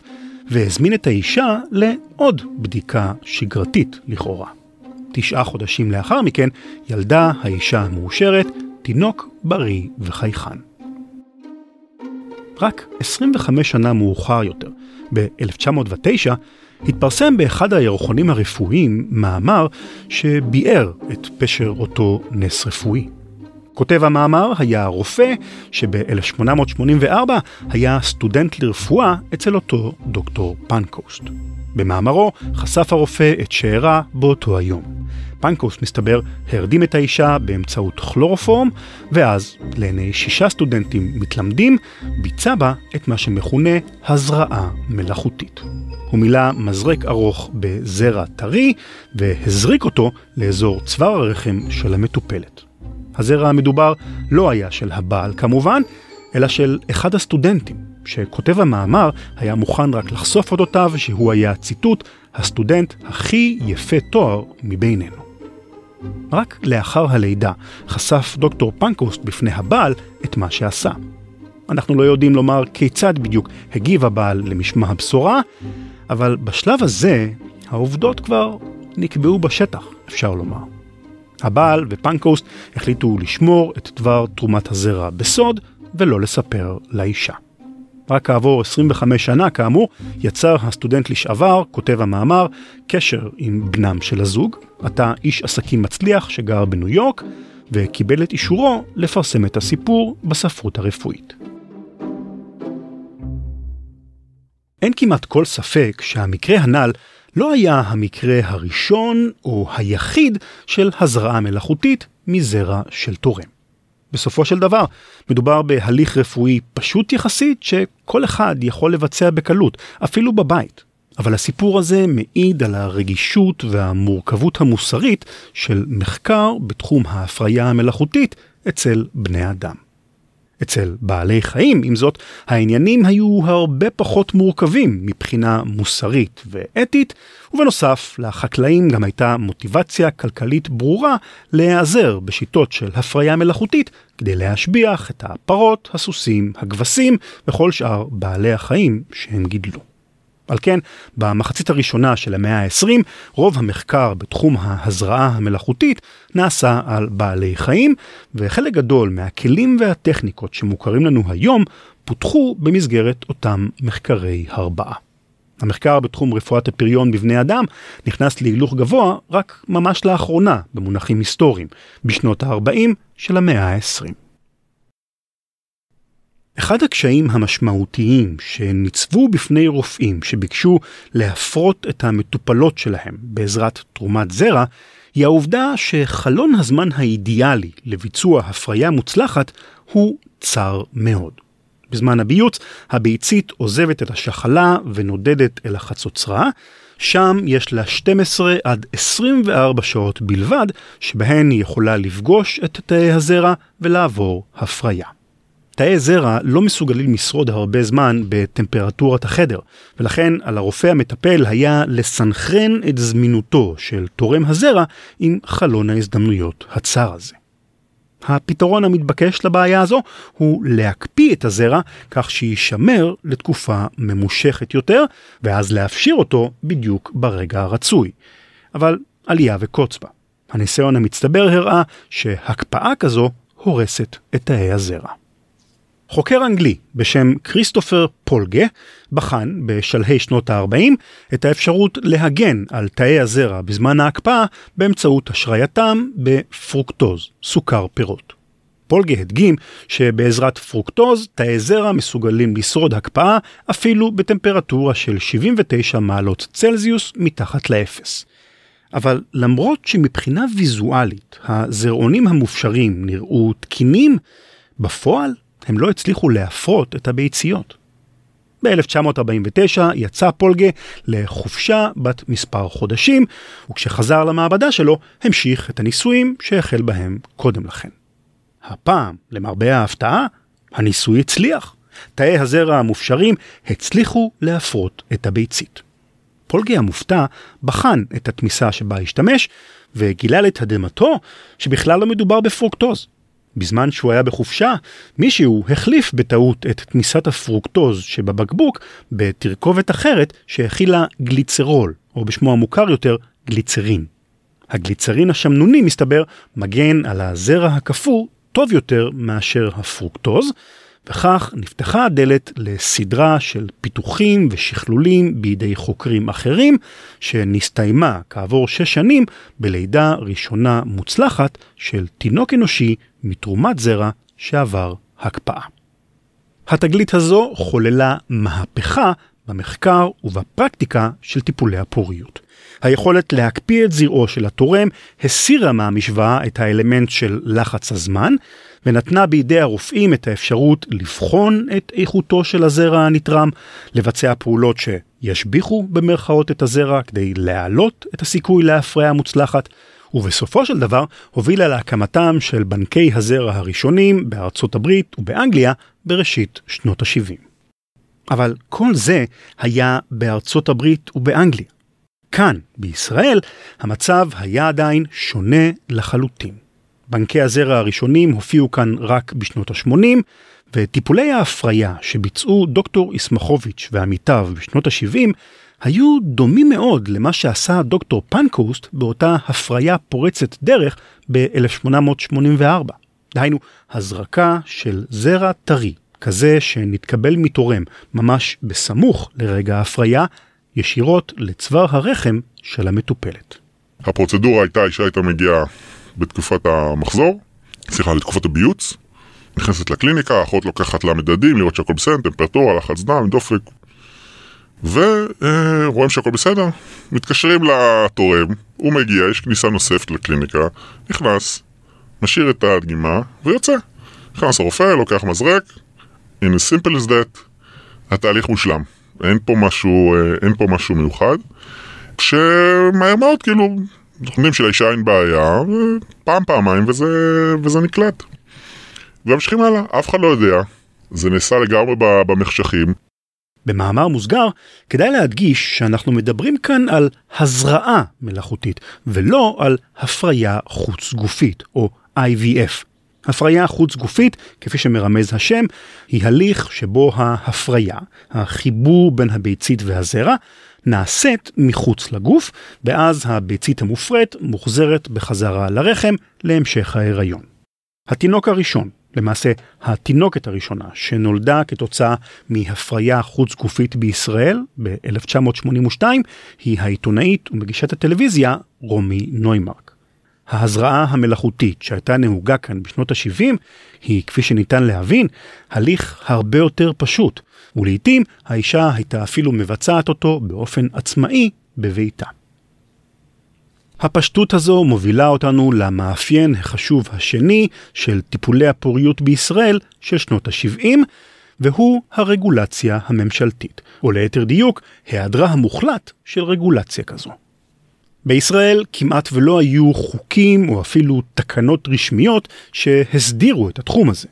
והזמין את האישה לעוד בדיקה שגרתית לכאורה. תשעה חודשים לאחר מכן ילדה האישה המאושרת תינוק בריא וחייכן. רק 25 שנה מאוחר יותר, ב-1909, התפרסם באחד הירחונים הרפואיים מאמר שביאר את פשר אותו נס רפואי. כותב המאמר היה רופא שב-1884 היה סטודנט לרפואה אצל אותו דוקטור פנקוסט. במאמרו חשף הרופא את שאירה באותו היום. פנקוסט, מסתבר, הרדים את האישה באמצעות כלורופורם, ואז, לעיני שישה סטודנטים מתלמדים, ביצע בה את מה שמכונה הזרעה מלאכותית. הוא מילא מזרק ארוך בזרע טרי, והזריק אותו לאזור צוואר הרחם של המטופלת. הזרע המדובר לא היה של הבעל כמובן, אלא של אחד הסטודנטים, שכותב המאמר היה מוכן רק לחשוף אודותיו שהוא היה, ציטוט, הסטודנט הכי יפה תואר מבינינו. רק לאחר הלידה חשף דוקטור פנקוסט בפני הבעל את מה שעשה. אנחנו לא יודעים לומר כיצד בדיוק הגיב הבעל למשמע הבשורה, אבל בשלב הזה העובדות כבר נקבעו בשטח, אפשר לומר. הבעל ופנקוסט החליטו לשמור את דבר תרומת הזרע בסוד ולא לספר לאישה. רק כעבור 25 שנה, כאמור, יצר הסטודנט לשעבר, כותב המאמר, קשר עם בנם של הזוג, עתה איש עסקים מצליח שגר בניו יורק, וקיבל את אישורו לפרסם את הסיפור בספרות הרפואית. אין כמעט כל ספק שהמקרה הנ"ל לא היה המקרה הראשון או היחיד של הזרעה מלאכותית מזרע של תורם. בסופו של דבר, מדובר בהליך רפואי פשוט יחסית שכל אחד יכול לבצע בקלות, אפילו בבית. אבל הסיפור הזה מעיד על הרגישות והמורכבות המוסרית של מחקר בתחום ההפריה המלאכותית אצל בני אדם. אצל בעלי חיים, עם זאת, העניינים היו הרבה פחות מורכבים מבחינה מוסרית ואתית, ובנוסף, לחקלאים גם הייתה מוטיבציה כלכלית ברורה להיעזר בשיטות של הפריה מלאכותית כדי להשביח את הפרות, הסוסים, הכבשים וכל שאר בעלי החיים שהם גידלו. על כן, במחצית הראשונה של המאה ה-20, רוב המחקר בתחום ההזרעה המלאכותית נעשה על בעלי חיים, וחלק גדול מהכלים והטכניקות שמוכרים לנו היום פותחו במסגרת אותם מחקרי הרבעה. המחקר בתחום רפואת הפריון בבני אדם נכנס להילוך גבוה רק ממש לאחרונה במונחים היסטוריים, בשנות ה-40 של המאה ה-20. אחד הקשיים המשמעותיים שניצבו בפני רופאים שביקשו להפרות את המטופלות שלהם בעזרת תרומת זרע, היא העובדה שחלון הזמן האידיאלי לביצוע הפריה מוצלחת הוא צר מאוד. בזמן הביוץ, הביצית עוזבת את השחלה ונודדת אל החצוצרה, שם יש לה 12 עד 24 שעות בלבד, שבהן היא יכולה לפגוש את תאי הזרע ולעבור הפריה. תאי זרע לא מסוגלים לשרוד הרבה זמן בטמפרטורת החדר, ולכן על הרופא המטפל היה לסנכרן את זמינותו של תורם הזרע עם חלון ההזדמנויות הצר הזה. הפתרון המתבקש לבעיה הזו הוא להקפיא את הזרע כך שיישמר לתקופה ממושכת יותר, ואז להפשיר אותו בדיוק ברגע הרצוי. אבל עלייה וקוץ בה. הניסיון המצטבר הראה שהקפאה כזו הורסת את תאי הזרע. חוקר אנגלי בשם כריסטופר פולג' בחן בשלהי שנות ה-40 את האפשרות להגן על תאי הזרע בזמן ההקפאה באמצעות השרייתם בפרוקטוז, סוכר פירות. פולג' הדגים שבעזרת פרוקטוז תאי זרע מסוגלים לשרוד הקפאה אפילו בטמפרטורה של 79 מעלות צלזיוס מתחת לאפס. אבל למרות שמבחינה ויזואלית הזרעונים המופשרים נראו תקינים, בפועל הם לא הצליחו להפרות את הביציות. ב-1949 יצא פולגה לחופשה בת מספר חודשים, וכשחזר למעבדה שלו המשיך את הניסויים שהחל בהם קודם לכן. הפעם, למרבה ההפתעה, הניסוי הצליח. תאי הזרע המופשרים הצליחו להפרות את הביצית. פולג' המופתע בחן את התמיסה שבה השתמש, וגילה לתדהמתו שבכלל לא מדובר בפרוקטוז. בזמן שהוא היה בחופשה, מישהו החליף בטעות את תמיסת הפרוקטוז שבבקבוק בתרכובת אחרת שהכילה גליצרול, או בשמו המוכר יותר, גליצרין. הגליצרין השמנוני, מסתבר, מגן על הזרע הקפוא טוב יותר מאשר הפרוקטוז, וכך נפתחה הדלת לסדרה של פיתוחים ושכלולים בידי חוקרים אחרים, שנסתיימה כעבור שש שנים בלידה ראשונה מוצלחת של תינוק אנושי מתרומת זרע שעבר הקפאה. התגלית הזו חוללה מהפכה במחקר ובפרקטיקה של טיפולי הפוריות. היכולת להקפיא את זרעו של התורם הסירה מהמשוואה את האלמנט של לחץ הזמן, ונתנה בידי הרופאים את האפשרות לבחון את איכותו של הזרע הנתרם, לבצע פעולות שישביחו במרכאות את הזרע כדי להעלות את הסיכוי להפריה מוצלחת, ובסופו של דבר הובילה להקמתם של בנקי הזרע הראשונים בארצות הברית ובאנגליה בראשית שנות ה-70. אבל כל זה היה בארצות הברית ובאנגליה. כאן, בישראל, המצב היה עדיין שונה לחלוטין. בנקי הזרע הראשונים הופיעו כאן רק בשנות ה-80, וטיפולי ההפריה שביצעו דוקטור איסמכוביץ' ועמיתיו בשנות ה-70 היו דומים מאוד למה שעשה דוקטור פנקוסט באותה הפריה פורצת דרך ב-1884. דהיינו, הזרקה של זרע טרי, כזה שנתקבל מתורם ממש בסמוך לרגע ההפריה, ישירות לצוואר הרחם של המטופלת. הפרוצדורה הייתה, האישה הייתה מגיעה בתקופת המחזור, סליחה, לתקופת הביוץ, נכנסת לקליניקה, האחות לוקחת לה מדדים, לראות שהכל בסדר, טמפרטורה, לחץ דם, דופק, ורואים שהכל בסדר, מתקשרים לתורם, הוא מגיע, יש כניסה נוספת לקליניקה, נכנס, משאיר את הדגימה ויוצא. נכנס הרופא, לוקח מזרק, in as simple as that, התהליך מושלם. אין פה משהו, אין פה משהו מיוחד. שמהר מאוד, כאילו, יודעים שלאישה אין בעיה, פעם, פעמיים, וזה, וזה נקלט. וממשיכים הלאה, אף אחד לא יודע, זה נעשה לגמרי במחשכים. במאמר מוסגר, כדאי להדגיש שאנחנו מדברים כאן על הזרעה מלאכותית, ולא על הפריה חוץ גופית, או IVF. הפריה חוץ גופית, כפי שמרמז השם, היא הליך שבו ההפריה, החיבור בין הביצית והזרע, נעשית מחוץ לגוף, ואז הביצית המופרית מוחזרת בחזרה לרחם להמשך ההיריון. התינוק הראשון, למעשה התינוקת הראשונה שנולדה כתוצאה מהפריה חוץ גופית בישראל ב-1982 היא העיתונאית ומגישת הטלוויזיה רומי נוימרק. ההזרעה המלאכותית שהייתה נהוגה כאן בשנות ה-70 היא, כפי שניתן להבין, הליך הרבה יותר פשוט, ולעיתים האישה הייתה אפילו מבצעת אותו באופן עצמאי בביתה. הפשטות הזו מובילה אותנו למאפיין החשוב השני של טיפולי הפוריות בישראל של שנות ה-70, והוא הרגולציה הממשלתית, או ליתר דיוק, היעדרה המוחלט של רגולציה כזו. בישראל כמעט ולא היו חוקים או אפילו תקנות רשמיות שהסדירו את התחום הזה.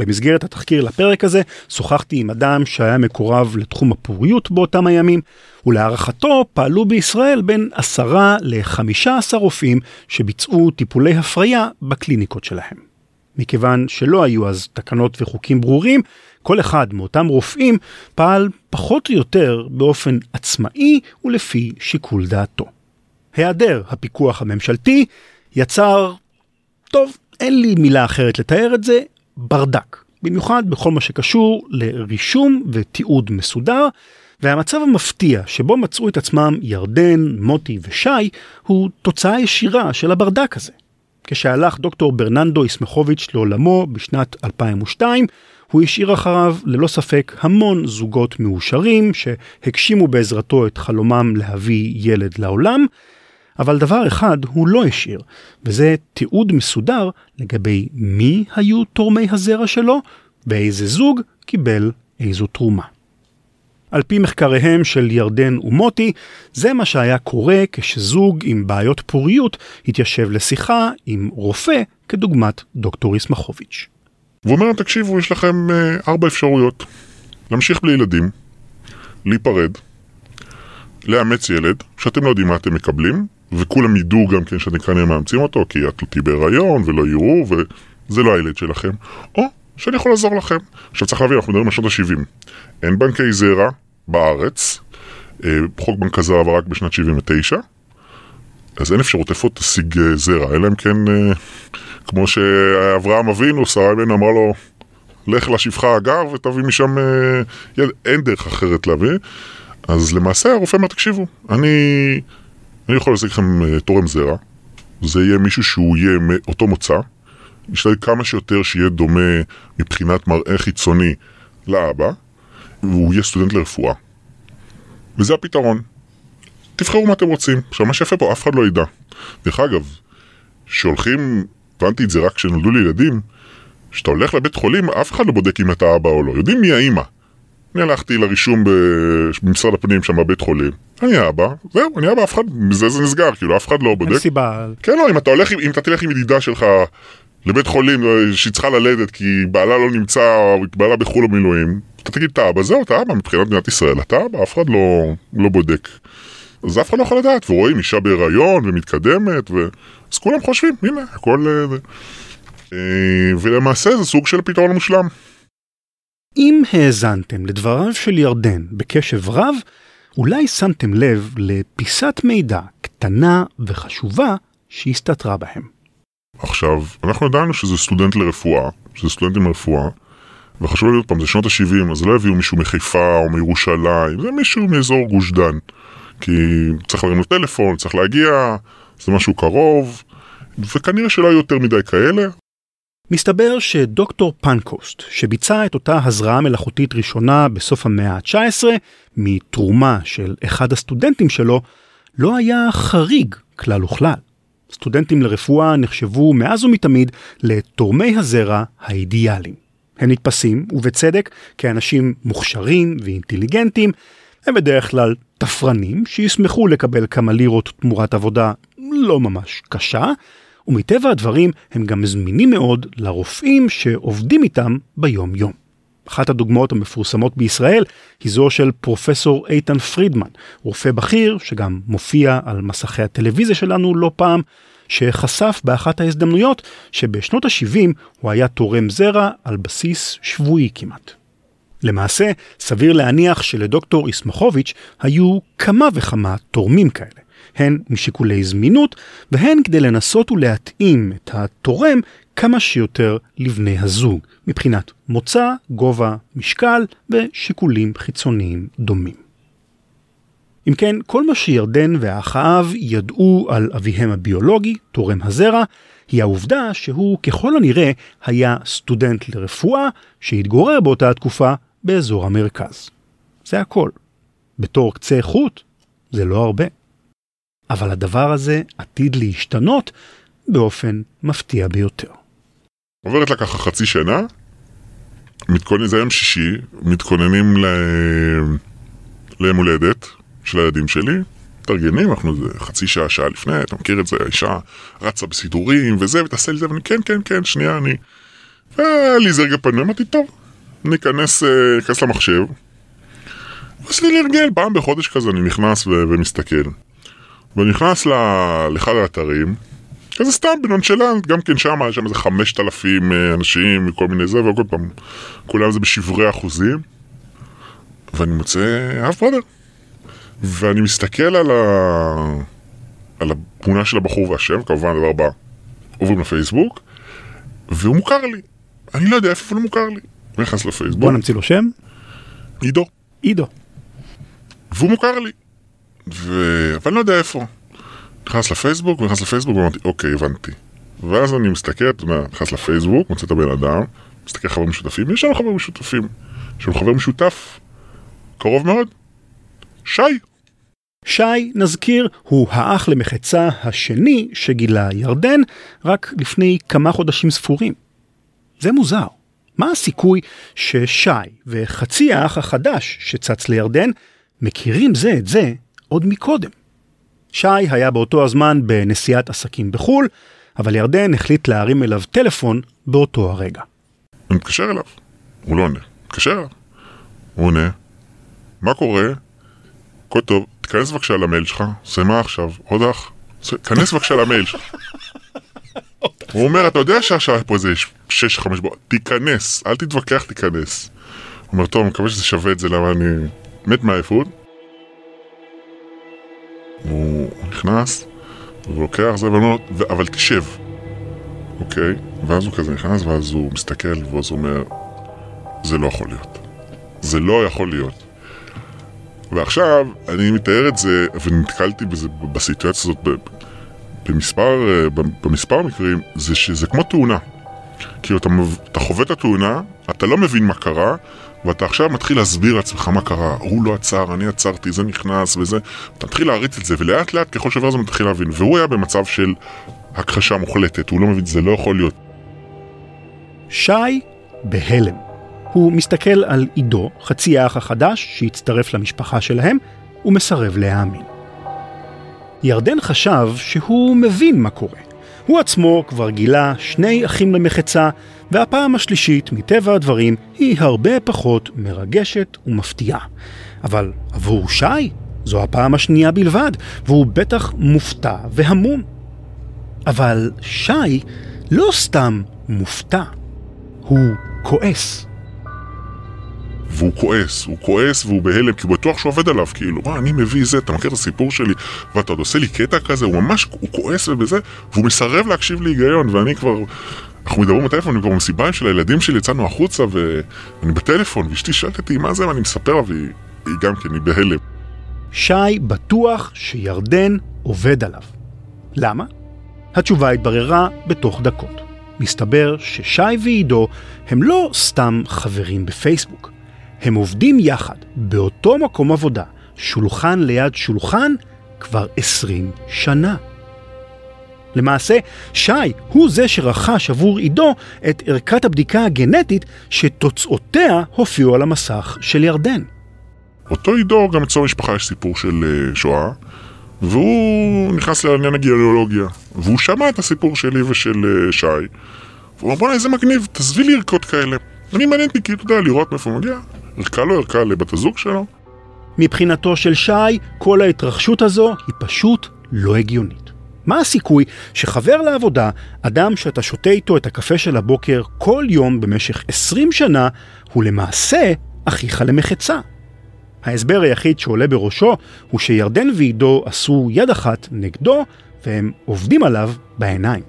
במסגרת התחקיר לפרק הזה שוחחתי עם אדם שהיה מקורב לתחום הפוריות באותם הימים, ולהערכתו פעלו בישראל בין עשרה לחמישה עשר רופאים שביצעו טיפולי הפריה בקליניקות שלהם. מכיוון שלא היו אז תקנות וחוקים ברורים, כל אחד מאותם רופאים פעל פחות או יותר באופן עצמאי ולפי שיקול דעתו. היעדר הפיקוח הממשלתי יצר, טוב, אין לי מילה אחרת לתאר את זה, ברדק. במיוחד בכל מה שקשור לרישום ותיעוד מסודר, והמצב המפתיע שבו מצאו את עצמם ירדן, מוטי ושי, הוא תוצאה ישירה של הברדק הזה. כשהלך דוקטור ברננדו איסמכוביץ' לעולמו בשנת 2002, הוא השאיר אחריו ללא ספק המון זוגות מאושרים שהגשימו בעזרתו את חלומם להביא ילד לעולם, אבל דבר אחד הוא לא השאיר, וזה תיעוד מסודר לגבי מי היו תורמי הזרע שלו ואיזה זוג קיבל איזו תרומה. על פי מחקריהם של ירדן ומוטי, זה מה שהיה קורה כשזוג עם בעיות פוריות התיישב לשיחה עם רופא כדוגמת דוקטור ישמחוביץ'. והוא אומר, תקשיבו, יש לכם אה, ארבע אפשרויות. להמשיך בלי ילדים, להיפרד, לאמץ ילד, שאתם לא יודעים מה אתם מקבלים, וכולם ידעו גם כן שאתם כנראה מאמצים אותו, כי את תהיי בהיריון ולא יראו, וזה לא הילד שלכם, או שאני יכול לעזור לכם. עכשיו צריך להבין, אנחנו מדברים על שנות ה-70. אין בנקי זרע בארץ, אה, חוק בנק הזרע עבר רק בשנת 79, אז אין אפשרות איפה תשיג אה, זרע, אלא אם כן, אה, כמו שאברהם אבינו, שרה ממנו אמרה לו, לך לשפחה הגר ותביא משם ילד, אין דרך אחרת להביא. אז למעשה הרופא אומר, תקשיבו, אני, אני יכול להשיג לכם תורם זרע, זה יהיה מישהו שהוא יהיה מאותו מוצא, נשתדל כמה שיותר שיהיה דומה מבחינת מראה חיצוני לאבא, והוא יהיה סטודנט לרפואה. וזה הפתרון. תבחרו מה אתם רוצים. עכשיו, מה שיפה פה, אף אחד לא ידע. דרך אגב, שהולכים, הבנתי את זה רק כשנולדו לי ילדים, כשאתה הולך לבית חולים, אף אחד לא בודק אם אתה אבא או לא. יודעים מי האימא. אני הלכתי לרישום במשרד הפנים שם בבית חולים. אני אבא, זהו, אני אבא, אף אחד, מזה זה נסגר, כאילו אף אחד לא בודק. אין סיבה. כן, לא, אם אתה הולך, אם אתה תלך עם ידידה שלך לבית חולים שהיא צריכה ללדת כי בעלה לא נמצא, בעלה בחו"ל במילואים, אתה תגיד אתה אבא, זהו, אתה אבא מבחינת מדינת ישראל, אתה אבא, אף אחד לא, לא בודק. אז אף אחד לא יכול לדעת, ורואים אישה בהיריון ומתקדמת, ו... אז כולם חושבים, הנה, הכל... אה, ולמעשה זה סוג של פתרון מושלם. אם האזנתם לדבריו של ירדן בקשב רב, אולי שמתם לב לפיסת מידע קטנה וחשובה שהסתתרה בהם. עכשיו, אנחנו ידענו שזה סטודנט לרפואה, שזה סטודנטים לרפואה, וחשוב להגיד עוד פעם, זה שנות ה-70, אז לא הביאו מישהו מחיפה או מירושלים, זה מישהו מאזור גוש דן. כי צריך להרים לו טלפון, צריך להגיע, זה משהו קרוב, וכנראה שלא היו יותר מדי כאלה. מסתבר שדוקטור פנקוסט, שביצע את אותה הזרעה מלאכותית ראשונה בסוף המאה ה-19, מתרומה של אחד הסטודנטים שלו, לא היה חריג כלל וכלל. סטודנטים לרפואה נחשבו מאז ומתמיד לתורמי הזרע האידיאליים. הם נתפסים, ובצדק, כאנשים מוכשרים ואינטליגנטים, הם בדרך כלל תפרנים שישמחו לקבל כמה לירות תמורת עבודה לא ממש קשה, ומטבע הדברים הם גם זמינים מאוד לרופאים שעובדים איתם ביום יום. אחת הדוגמאות המפורסמות בישראל היא זו של פרופסור איתן פרידמן, רופא בכיר שגם מופיע על מסכי הטלוויזיה שלנו לא פעם, שחשף באחת ההזדמנויות שבשנות ה-70 הוא היה תורם זרע על בסיס שבועי כמעט. למעשה, סביר להניח שלדוקטור איסמחוביץ' היו כמה וכמה תורמים כאלה, הן משיקולי זמינות והן כדי לנסות ולהתאים את התורם כמה שיותר לבני הזוג, מבחינת מוצא, גובה, משקל ושיקולים חיצוניים דומים. אם כן, כל מה שירדן ואחאב ידעו על אביהם הביולוגי, תורם הזרע, היא העובדה שהוא ככל הנראה היה סטודנט לרפואה שהתגורר באותה התקופה באזור המרכז. זה הכל. בתור קצה חוט, זה לא הרבה. אבל הדבר הזה עתיד להשתנות באופן מפתיע ביותר. עוברת לה חצי שנה, מתכונן, זה יום שישי, מתכוננים ל... ליום הולדת של הילדים שלי, מתארגנים, אנחנו חצי שעה, שעה לפני, אתה מכיר את זה, האישה רצה בסידורים וזה, ותעשה לי זה, ואני כן, כן, כן, שנייה, אני... והיה לי איזה רגע פנוי, אמרתי, טוב, ניכנס, ניכנס למחשב. עושה לי להרגל, פעם בחודש כזה אני נכנס ומסתכל. ונכנס לאחד האתרים, כזה סתם בנונשלנט, גם כן שם, יש שם איזה חמשת אלפים אה, אנשים מכל מיני זה, וכל פעם, כולם זה בשברי אחוזים. ואני מוצא אף ברודר. ואני מסתכל על, ה... על התמונה של הבחור והשם, כמובן הדבר הבא, עוברים לפייסבוק, והוא מוכר לי. אני לא יודע איפה הוא מוכר לי. אני נכנס לפייסבוק. בוא נמציא לו שם. עידו. עידו. והוא מוכר לי. ו... אבל אני לא יודע איפה. נכנס לפייסבוק, נכנס לפייסבוק, ואמרתי, אוקיי, הבנתי. ואז אני מסתכל, אתה יודע, נכנס לפייסבוק, מוצא את הבן אדם, מסתכל חברים משותפים, יש לנו חברים משותפים. יש לנו חבר משותף, קרוב מאוד, שי. שי, נזכיר, הוא האח למחצה השני שגילה ירדן רק לפני כמה חודשים ספורים. זה מוזר. מה הסיכוי ששי וחצי האח החדש שצץ לירדן מכירים זה את זה עוד מקודם? שי היה באותו הזמן בנסיעת עסקים בחו"ל, אבל ירדן החליט להרים אליו טלפון באותו הרגע. אני מתקשר אליו, הוא לא עונה. מתקשר אליו. הוא עונה, מה קורה? הכל טוב, תיכנס בבקשה למייל שלך, זה מה עכשיו? עוד אח? זה- כנס בבקשה למייל שלך. הוא אומר, אתה יודע שהשעה פה איזה 6-5 בו, תיכנס, אל תתווכח, תיכנס. הוא אומר, טוב, אני מקווה שזה שווה את זה, למה אני מת מעייפות. הוא נכנס, הוא לוקח זה, ואומר, "ו- אבל תשב. אוקיי? ואז הוא כזה נכנס, ואז הוא מסתכל, ואז הוא אומר, זה לא יכול להיות. זה לא יכול להיות. ועכשיו, אני מתאר את זה, ונתקלתי בזה, בסיטואציה הזאת במספר, אה, במספר מקרים, זה שזה כמו תאונה. כאילו, אתה, אתה חווה את התאונה, אתה לא מבין מה קרה, ואתה עכשיו מתחיל להסביר לעצמך מה קרה. הוא לא עצר, אני עצרתי, זה נכנס וזה. אתה מתחיל להריץ את זה, ולאט לאט ככל שעובר הזמן מתחיל להבין. והוא היה במצב של הכחשה מוחלטת, הוא לא מבין, זה לא יכול להיות. שי בהלם. הוא מסתכל על עידו, חצי האח החדש, שהצטרף למשפחה שלהם, ומסרב להאמין. ירדן חשב שהוא מבין מה קורה. הוא עצמו כבר גילה שני אחים למחצה, והפעם השלישית, מטבע הדברים, היא הרבה פחות מרגשת ומפתיעה. אבל עבור שי, זו הפעם השנייה בלבד, והוא בטח מופתע והמום. אבל שי לא סתם מופתע, הוא כועס. והוא כועס, הוא כועס והוא בהלם, כי הוא בטוח שהוא עובד עליו, כאילו, מה, אני מביא זה, אתה מכיר את הסיפור שלי, ואתה עושה לי קטע כזה, הוא ממש, הוא כועס ובזה, והוא מסרב להקשיב להיגיון, ואני כבר, אנחנו מדברים בטלפון, אני כבר במסיבה של הילדים שלי, יצאנו החוצה, ואני בטלפון, ואשתי שואלת אותי מה זה, ואני מספר לה, והיא היא גם כן, היא בהלם. שי בטוח שירדן עובד עליו. למה? התשובה התבררה בתוך דקות. מסתבר ששי ועידו הם לא סתם חברים בפייסבוק. הם עובדים יחד, באותו מקום עבודה, שולחן ליד שולחן, כבר 20 שנה. למעשה, שי הוא זה שרכש עבור עידו את ערכת הבדיקה הגנטית שתוצאותיה הופיעו על המסך של ירדן. אותו עידו, גם אצלו במשפחה יש סיפור של אה, שואה, והוא נכנס לעניין הגנאולוגיה, והוא שמע את הסיפור שלי ושל אה, שי, והוא אמר בוא'נה איזה מגניב, תעזבי לי ערכות כאלה. אני מעניין אותי כאילו, אתה יודע, לראות מאיפה הוא מגיע, ערכה לו, ערכה לבת הזוג שלו. מבחינתו של שי, כל ההתרחשות הזו היא פשוט לא הגיונית. מה הסיכוי שחבר לעבודה, אדם שאתה שותה איתו את הקפה של הבוקר כל יום במשך 20 שנה, הוא למעשה אחיך למחצה? ההסבר היחיד שעולה בראשו הוא שירדן ועידו עשו יד אחת נגדו, והם עובדים עליו בעיניים.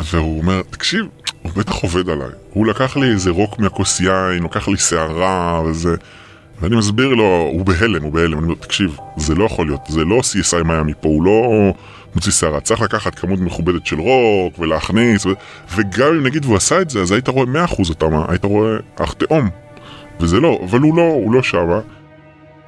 והוא אומר, תקשיב, הוא בטח עובד עליי. הוא לקח לי איזה רוק מהכוס יין, לקח לי שערה וזה. ואני מסביר לו, הוא בהלם, הוא בהלם. אני אומר, תקשיב, זה לא יכול להיות, זה לא CSI מיאמי פה, הוא לא מוציא שערה. צריך לקחת כמות מכובדת של רוק ולהכניס, ו... וגם אם נגיד והוא עשה את זה, אז היית רואה 100% אותם, היית רואה אח תאום. וזה לא, אבל הוא לא, הוא לא שמה.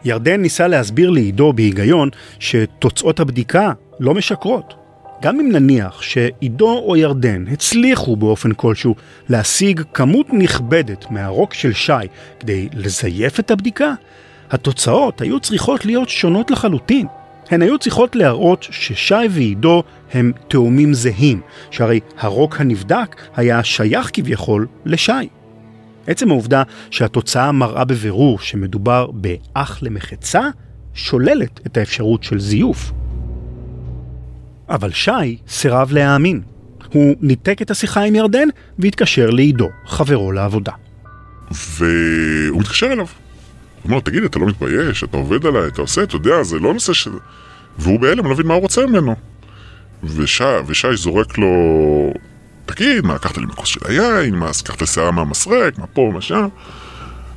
ירדן ניסה להסביר לעידו בהיגיון שתוצאות הבדיקה לא משקרות. גם אם נניח שעידו או ירדן הצליחו באופן כלשהו להשיג כמות נכבדת מהרוק של שי כדי לזייף את הבדיקה, התוצאות היו צריכות להיות שונות לחלוטין. הן היו צריכות להראות ששי ועידו הם תאומים זהים, שהרי הרוק הנבדק היה שייך כביכול לשי. עצם העובדה שהתוצאה מראה בבירור שמדובר באח למחצה, שוללת את האפשרות של זיוף. אבל שי סירב להאמין. הוא ניתק את השיחה עם ירדן והתקשר לעידו, חברו לעבודה. והוא מתקשר אליו. הוא אומר, תגיד, אתה לא מתבייש? אתה עובד עליי, אתה עושה, אתה יודע, זה לא נושא ש... והוא בהלם, לא מבין מה הוא רוצה ממנו. ושי, ושי זורק לו, תגיד, מה, לקחת לי מכוס של היין, מה, לקחת לי שערה מהמסרק, מה פה, מה שם?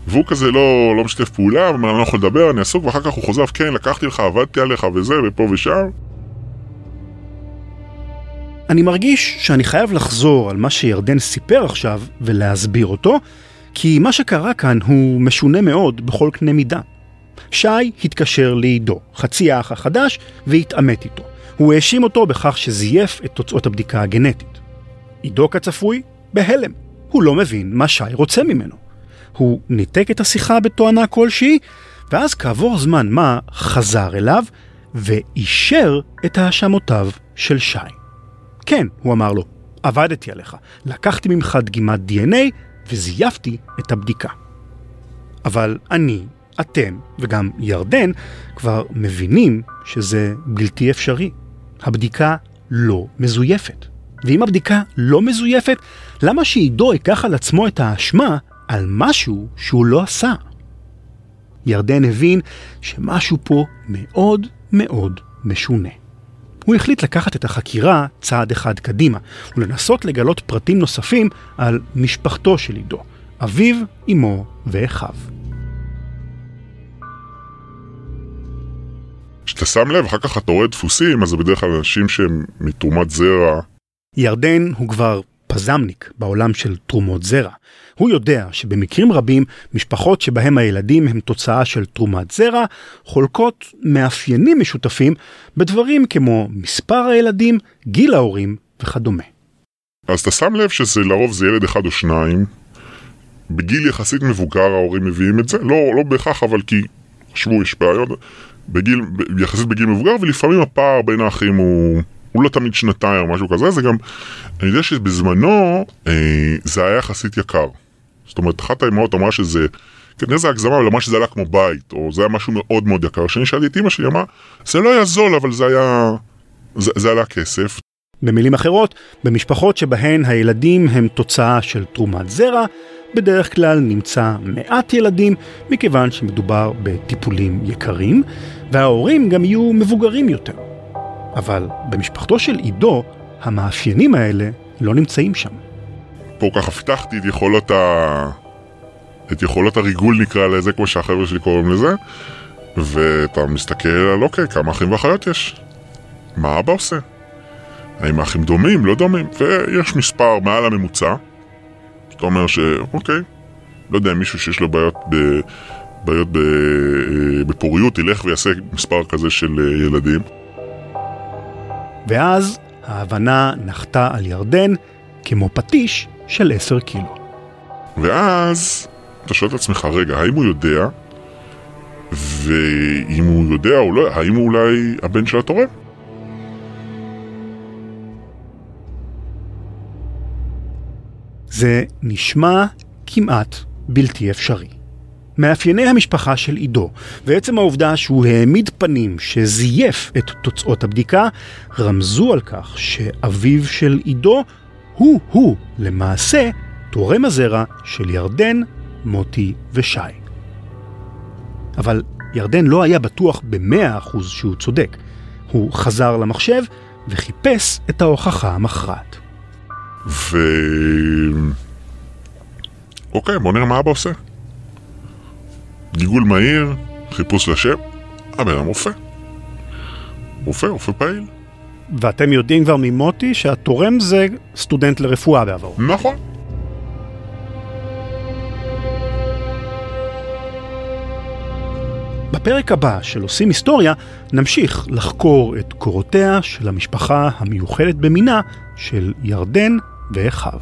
והוא כזה לא, לא משתף פעולה, אומר, אני לא יכול לדבר, אני עסוק, ואחר כך הוא חוזר, כן, לקחתי לך, עבדתי עליך וזה, ופה ושם. אני מרגיש שאני חייב לחזור על מה שירדן סיפר עכשיו ולהסביר אותו, כי מה שקרה כאן הוא משונה מאוד בכל קנה מידה. שי התקשר לעידו, חצי האח החדש, והתעמת איתו. הוא האשים אותו בכך שזייף את תוצאות הבדיקה הגנטית. עידו כצפוי, בהלם. הוא לא מבין מה שי רוצה ממנו. הוא ניתק את השיחה בתואנה כלשהי, ואז כעבור זמן מה חזר אליו ואישר את האשמותיו של שי. כן, הוא אמר לו, עבדתי עליך, לקחתי ממך דגימת DNA וזייפתי את הבדיקה. אבל אני, אתם וגם ירדן כבר מבינים שזה בלתי אפשרי. הבדיקה לא מזויפת. ואם הבדיקה לא מזויפת, למה שעידו ייקח על עצמו את האשמה על משהו שהוא לא עשה? ירדן הבין שמשהו פה מאוד מאוד משונה. הוא החליט לקחת את החקירה צעד אחד קדימה ולנסות לגלות פרטים נוספים על משפחתו של עידו, אביו, אמו ואחיו. כשאתה שם לב, אחר כך אתה רואה דפוסים, אז זה בדרך כלל אנשים שהם מתרומת זרע. ירדן הוא כבר פזמניק בעולם של תרומות זרע. הוא יודע שבמקרים רבים משפחות שבהם הילדים הם תוצאה של תרומת זרע חולקות מאפיינים משותפים בדברים כמו מספר הילדים, גיל ההורים וכדומה. אז אתה שם לב שזה לרוב זה ילד אחד או שניים. בגיל יחסית מבוגר ההורים מביאים את זה, לא, לא בהכרח אבל כי חשבו יש בעיות, בגיל, יחסית בגיל מבוגר ולפעמים הפער בין האחים הוא, הוא לא תמיד שנתיים או משהו כזה, זה גם, אני יודע שבזמנו אה, זה היה יחסית יקר. זאת אומרת, אחת האמהות אמרה שזה, כנראה זה הגזמה, אבל אמרה שזה עלה כמו בית, או זה היה משהו מאוד מאוד יקר. כשאני שאלתי את אמא שלי, אמרה, זה לא היה זול, אבל זה היה, זה, זה עלה כסף. במילים אחרות, במשפחות שבהן הילדים הם תוצאה של תרומת זרע, בדרך כלל נמצא מעט ילדים, מכיוון שמדובר בטיפולים יקרים, וההורים גם יהיו מבוגרים יותר. אבל במשפחתו של עידו, המאפיינים האלה לא נמצאים שם. פה ככה פיתחתי את יכולות ה... את יכולות הריגול נקרא לזה, כמו שהחבר'ה שלי קוראים לזה, ואתה מסתכל על אוקיי, כמה אחים ואחיות יש? מה אבא עושה? האם האחים דומים, לא דומים? ויש מספר מעל הממוצע. זאת אומרת שאוקיי, לא יודע, מישהו שיש לו בעיות ב... בעיות ב... בפוריות, ילך ויעשה מספר כזה של אה, ילדים. ואז ההבנה נחתה על ירדן כמו פטיש של עשר קילו. ואז אתה שואל את עצמך, רגע, האם הוא יודע? ואם הוא יודע או לא, האם הוא אולי הבן של התורם? זה נשמע כמעט בלתי אפשרי. מאפייני המשפחה של עידו, ועצם העובדה שהוא העמיד פנים שזייף את תוצאות הבדיקה, רמזו על כך שאביו של עידו הוא-הוא למעשה תורם הזרע של ירדן, מוטי ושי. אבל ירדן לא היה בטוח במאה אחוז שהוא צודק. הוא חזר למחשב וחיפש את ההוכחה המכרעת. ו... אוקיי, בוא נראה מה אבא עושה. גיגול מהיר, חיפוש לשם, הבן אדם רופא. רופא, רופא פעיל. ואתם יודעים כבר ממוטי שהתורם זה סטודנט לרפואה בעברו. נכון. בפרק הבא של עושים היסטוריה נמשיך לחקור את קורותיה של המשפחה המיוחדת במינה של ירדן ואחיו.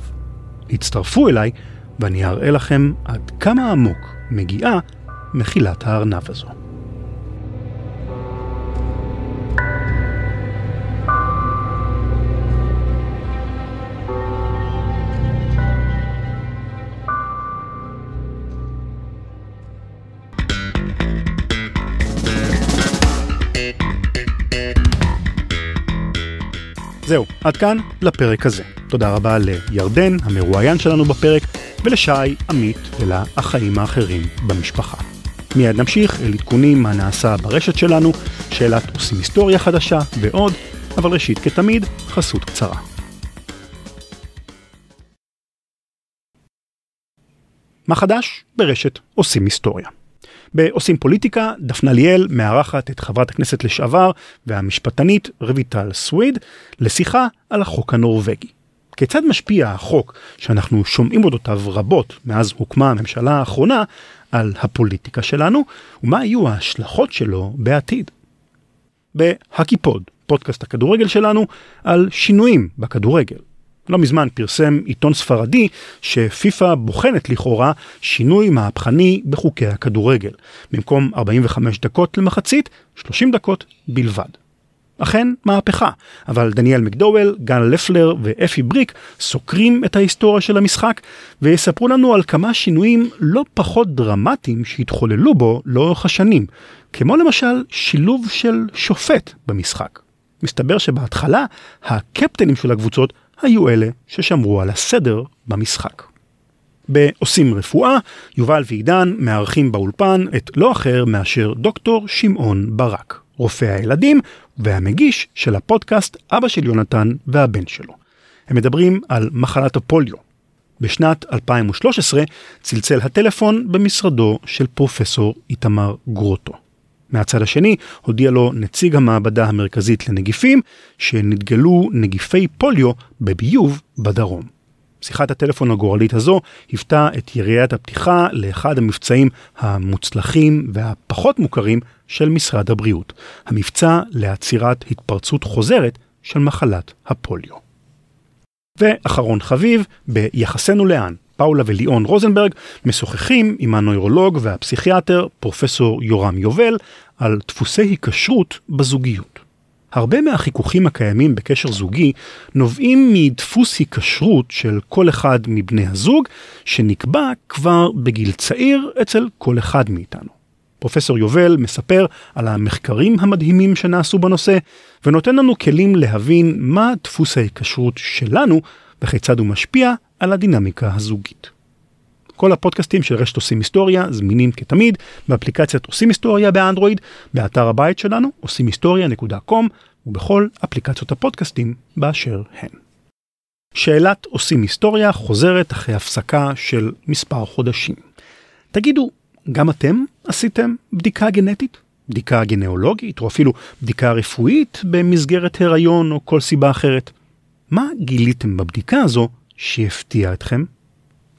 הצטרפו אליי ואני אראה לכם עד כמה עמוק מגיעה מחילת הארנב הזו. זהו, עד כאן לפרק הזה. תודה רבה לירדן, המרואיין שלנו בפרק, ולשי, עמית ולאחאים האחרים במשפחה. מיד נמשיך אל עדכונים מה נעשה ברשת שלנו, שאלת עושים היסטוריה חדשה ועוד, אבל ראשית כתמיד, חסות קצרה. מה חדש? ברשת עושים היסטוריה. בעושים פוליטיקה, דפנה ליאל מארחת את חברת הכנסת לשעבר והמשפטנית רויטל סוויד לשיחה על החוק הנורבגי. כיצד משפיע החוק שאנחנו שומעים אודותיו רבות מאז הוקמה הממשלה האחרונה על הפוליטיקה שלנו, ומה יהיו ההשלכות שלו בעתיד. בהקיפוד, פודקאסט הכדורגל שלנו, על שינויים בכדורגל. לא מזמן פרסם עיתון ספרדי שפיפ"א בוחנת לכאורה שינוי מהפכני בחוקי הכדורגל. במקום 45 דקות למחצית, 30 דקות בלבד. אכן מהפכה, אבל דניאל מקדואל, גל לפלר ואפי בריק סוקרים את ההיסטוריה של המשחק ויספרו לנו על כמה שינויים לא פחות דרמטיים שהתחוללו בו לאורך השנים, כמו למשל שילוב של שופט במשחק. מסתבר שבהתחלה הקפטנים של הקבוצות היו אלה ששמרו על הסדר במשחק. בעושים רפואה, יובל ועידן מארחים באולפן את לא אחר מאשר דוקטור שמעון ברק, רופא הילדים והמגיש של הפודקאסט אבא של יונתן והבן שלו. הם מדברים על מחלת הפוליו. בשנת 2013 צלצל הטלפון במשרדו של פרופסור איתמר גרוטו. מהצד השני הודיע לו נציג המעבדה המרכזית לנגיפים שנתגלו נגיפי פוליו בביוב בדרום. שיחת הטלפון הגורלית הזו היוותה את יריית הפתיחה לאחד המבצעים המוצלחים והפחות מוכרים של משרד הבריאות, המבצע לעצירת התפרצות חוזרת של מחלת הפוליו. ואחרון חביב, ביחסנו לאן, פאולה וליאון רוזנברג משוחחים עם הנוירולוג והפסיכיאטר פרופסור יורם יובל על דפוסי היקשרות בזוגיות. הרבה מהחיכוכים הקיימים בקשר זוגי נובעים מדפוס היקשרות של כל אחד מבני הזוג שנקבע כבר בגיל צעיר אצל כל אחד מאיתנו. פרופסור יובל מספר על המחקרים המדהימים שנעשו בנושא ונותן לנו כלים להבין מה דפוס ההיקשרות שלנו וכיצד הוא משפיע על הדינמיקה הזוגית. כל הפודקאסטים של רשת עושים היסטוריה זמינים כתמיד באפליקציית עושים היסטוריה באנדרואיד, באתר הבית שלנו עושים היסטוריה.com ובכל אפליקציות הפודקאסטים באשר הן. שאלת עושים היסטוריה חוזרת אחרי הפסקה של מספר חודשים. תגידו, גם אתם עשיתם בדיקה גנטית? בדיקה גנאולוגית או אפילו בדיקה רפואית במסגרת הריון או כל סיבה אחרת? מה גיליתם בבדיקה הזו שהפתיע אתכם?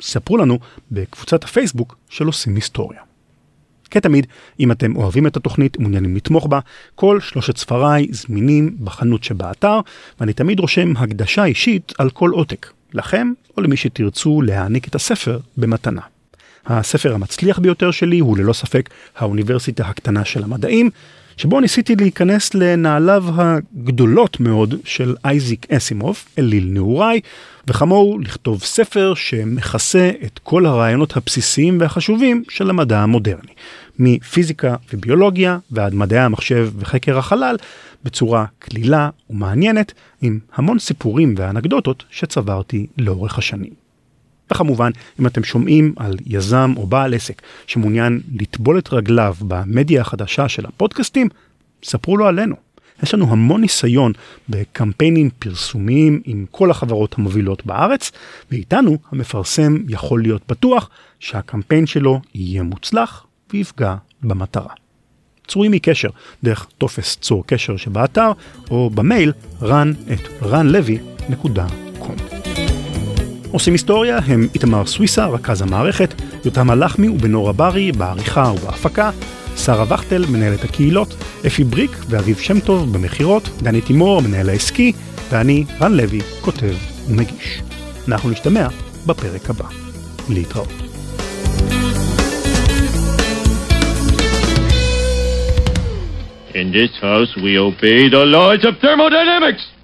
ספרו לנו בקבוצת הפייסבוק של עושים היסטוריה. כתמיד, אם אתם אוהבים את התוכנית ומעוניינים לתמוך בה, כל שלושת ספריי זמינים בחנות שבאתר, ואני תמיד רושם הקדשה אישית על כל עותק, לכם או למי שתרצו להעניק את הספר במתנה. הספר המצליח ביותר שלי הוא ללא ספק האוניברסיטה הקטנה של המדעים, שבו ניסיתי להיכנס לנעליו הגדולות מאוד של אייזיק אסימוב, אליל נעוריי, וכמוהו לכתוב ספר שמכסה את כל הרעיונות הבסיסיים והחשובים של המדע המודרני, מפיזיקה וביולוגיה ועד מדעי המחשב וחקר החלל, בצורה קלילה ומעניינת, עם המון סיפורים ואנקדוטות שצברתי לאורך השנים. וכמובן, אם אתם שומעים על יזם או בעל עסק שמעוניין לטבול את רגליו במדיה החדשה של הפודקאסטים, ספרו לו עלינו. יש לנו המון ניסיון בקמפיינים פרסומיים עם כל החברות המובילות בארץ, ואיתנו המפרסם יכול להיות בטוח שהקמפיין שלו יהיה מוצלח ויפגע במטרה. צרו עימי קשר דרך טופס צור קשר שבאתר או במייל run@ranlevy.com. עושים היסטוריה הם איתמר סוויסה, רכז המערכת, יותם הלחמי ובנורה ברי בעריכה ובהפקה, שרה וכטל, מנהלת הקהילות, אפי בריק ואביב שם טוב במכירות, דני תימור, המנהל העסקי, ואני, רן לוי, כותב ומגיש. אנחנו נשתמע בפרק הבא. להתראות. In this house, we obey the laws of thermodynamics.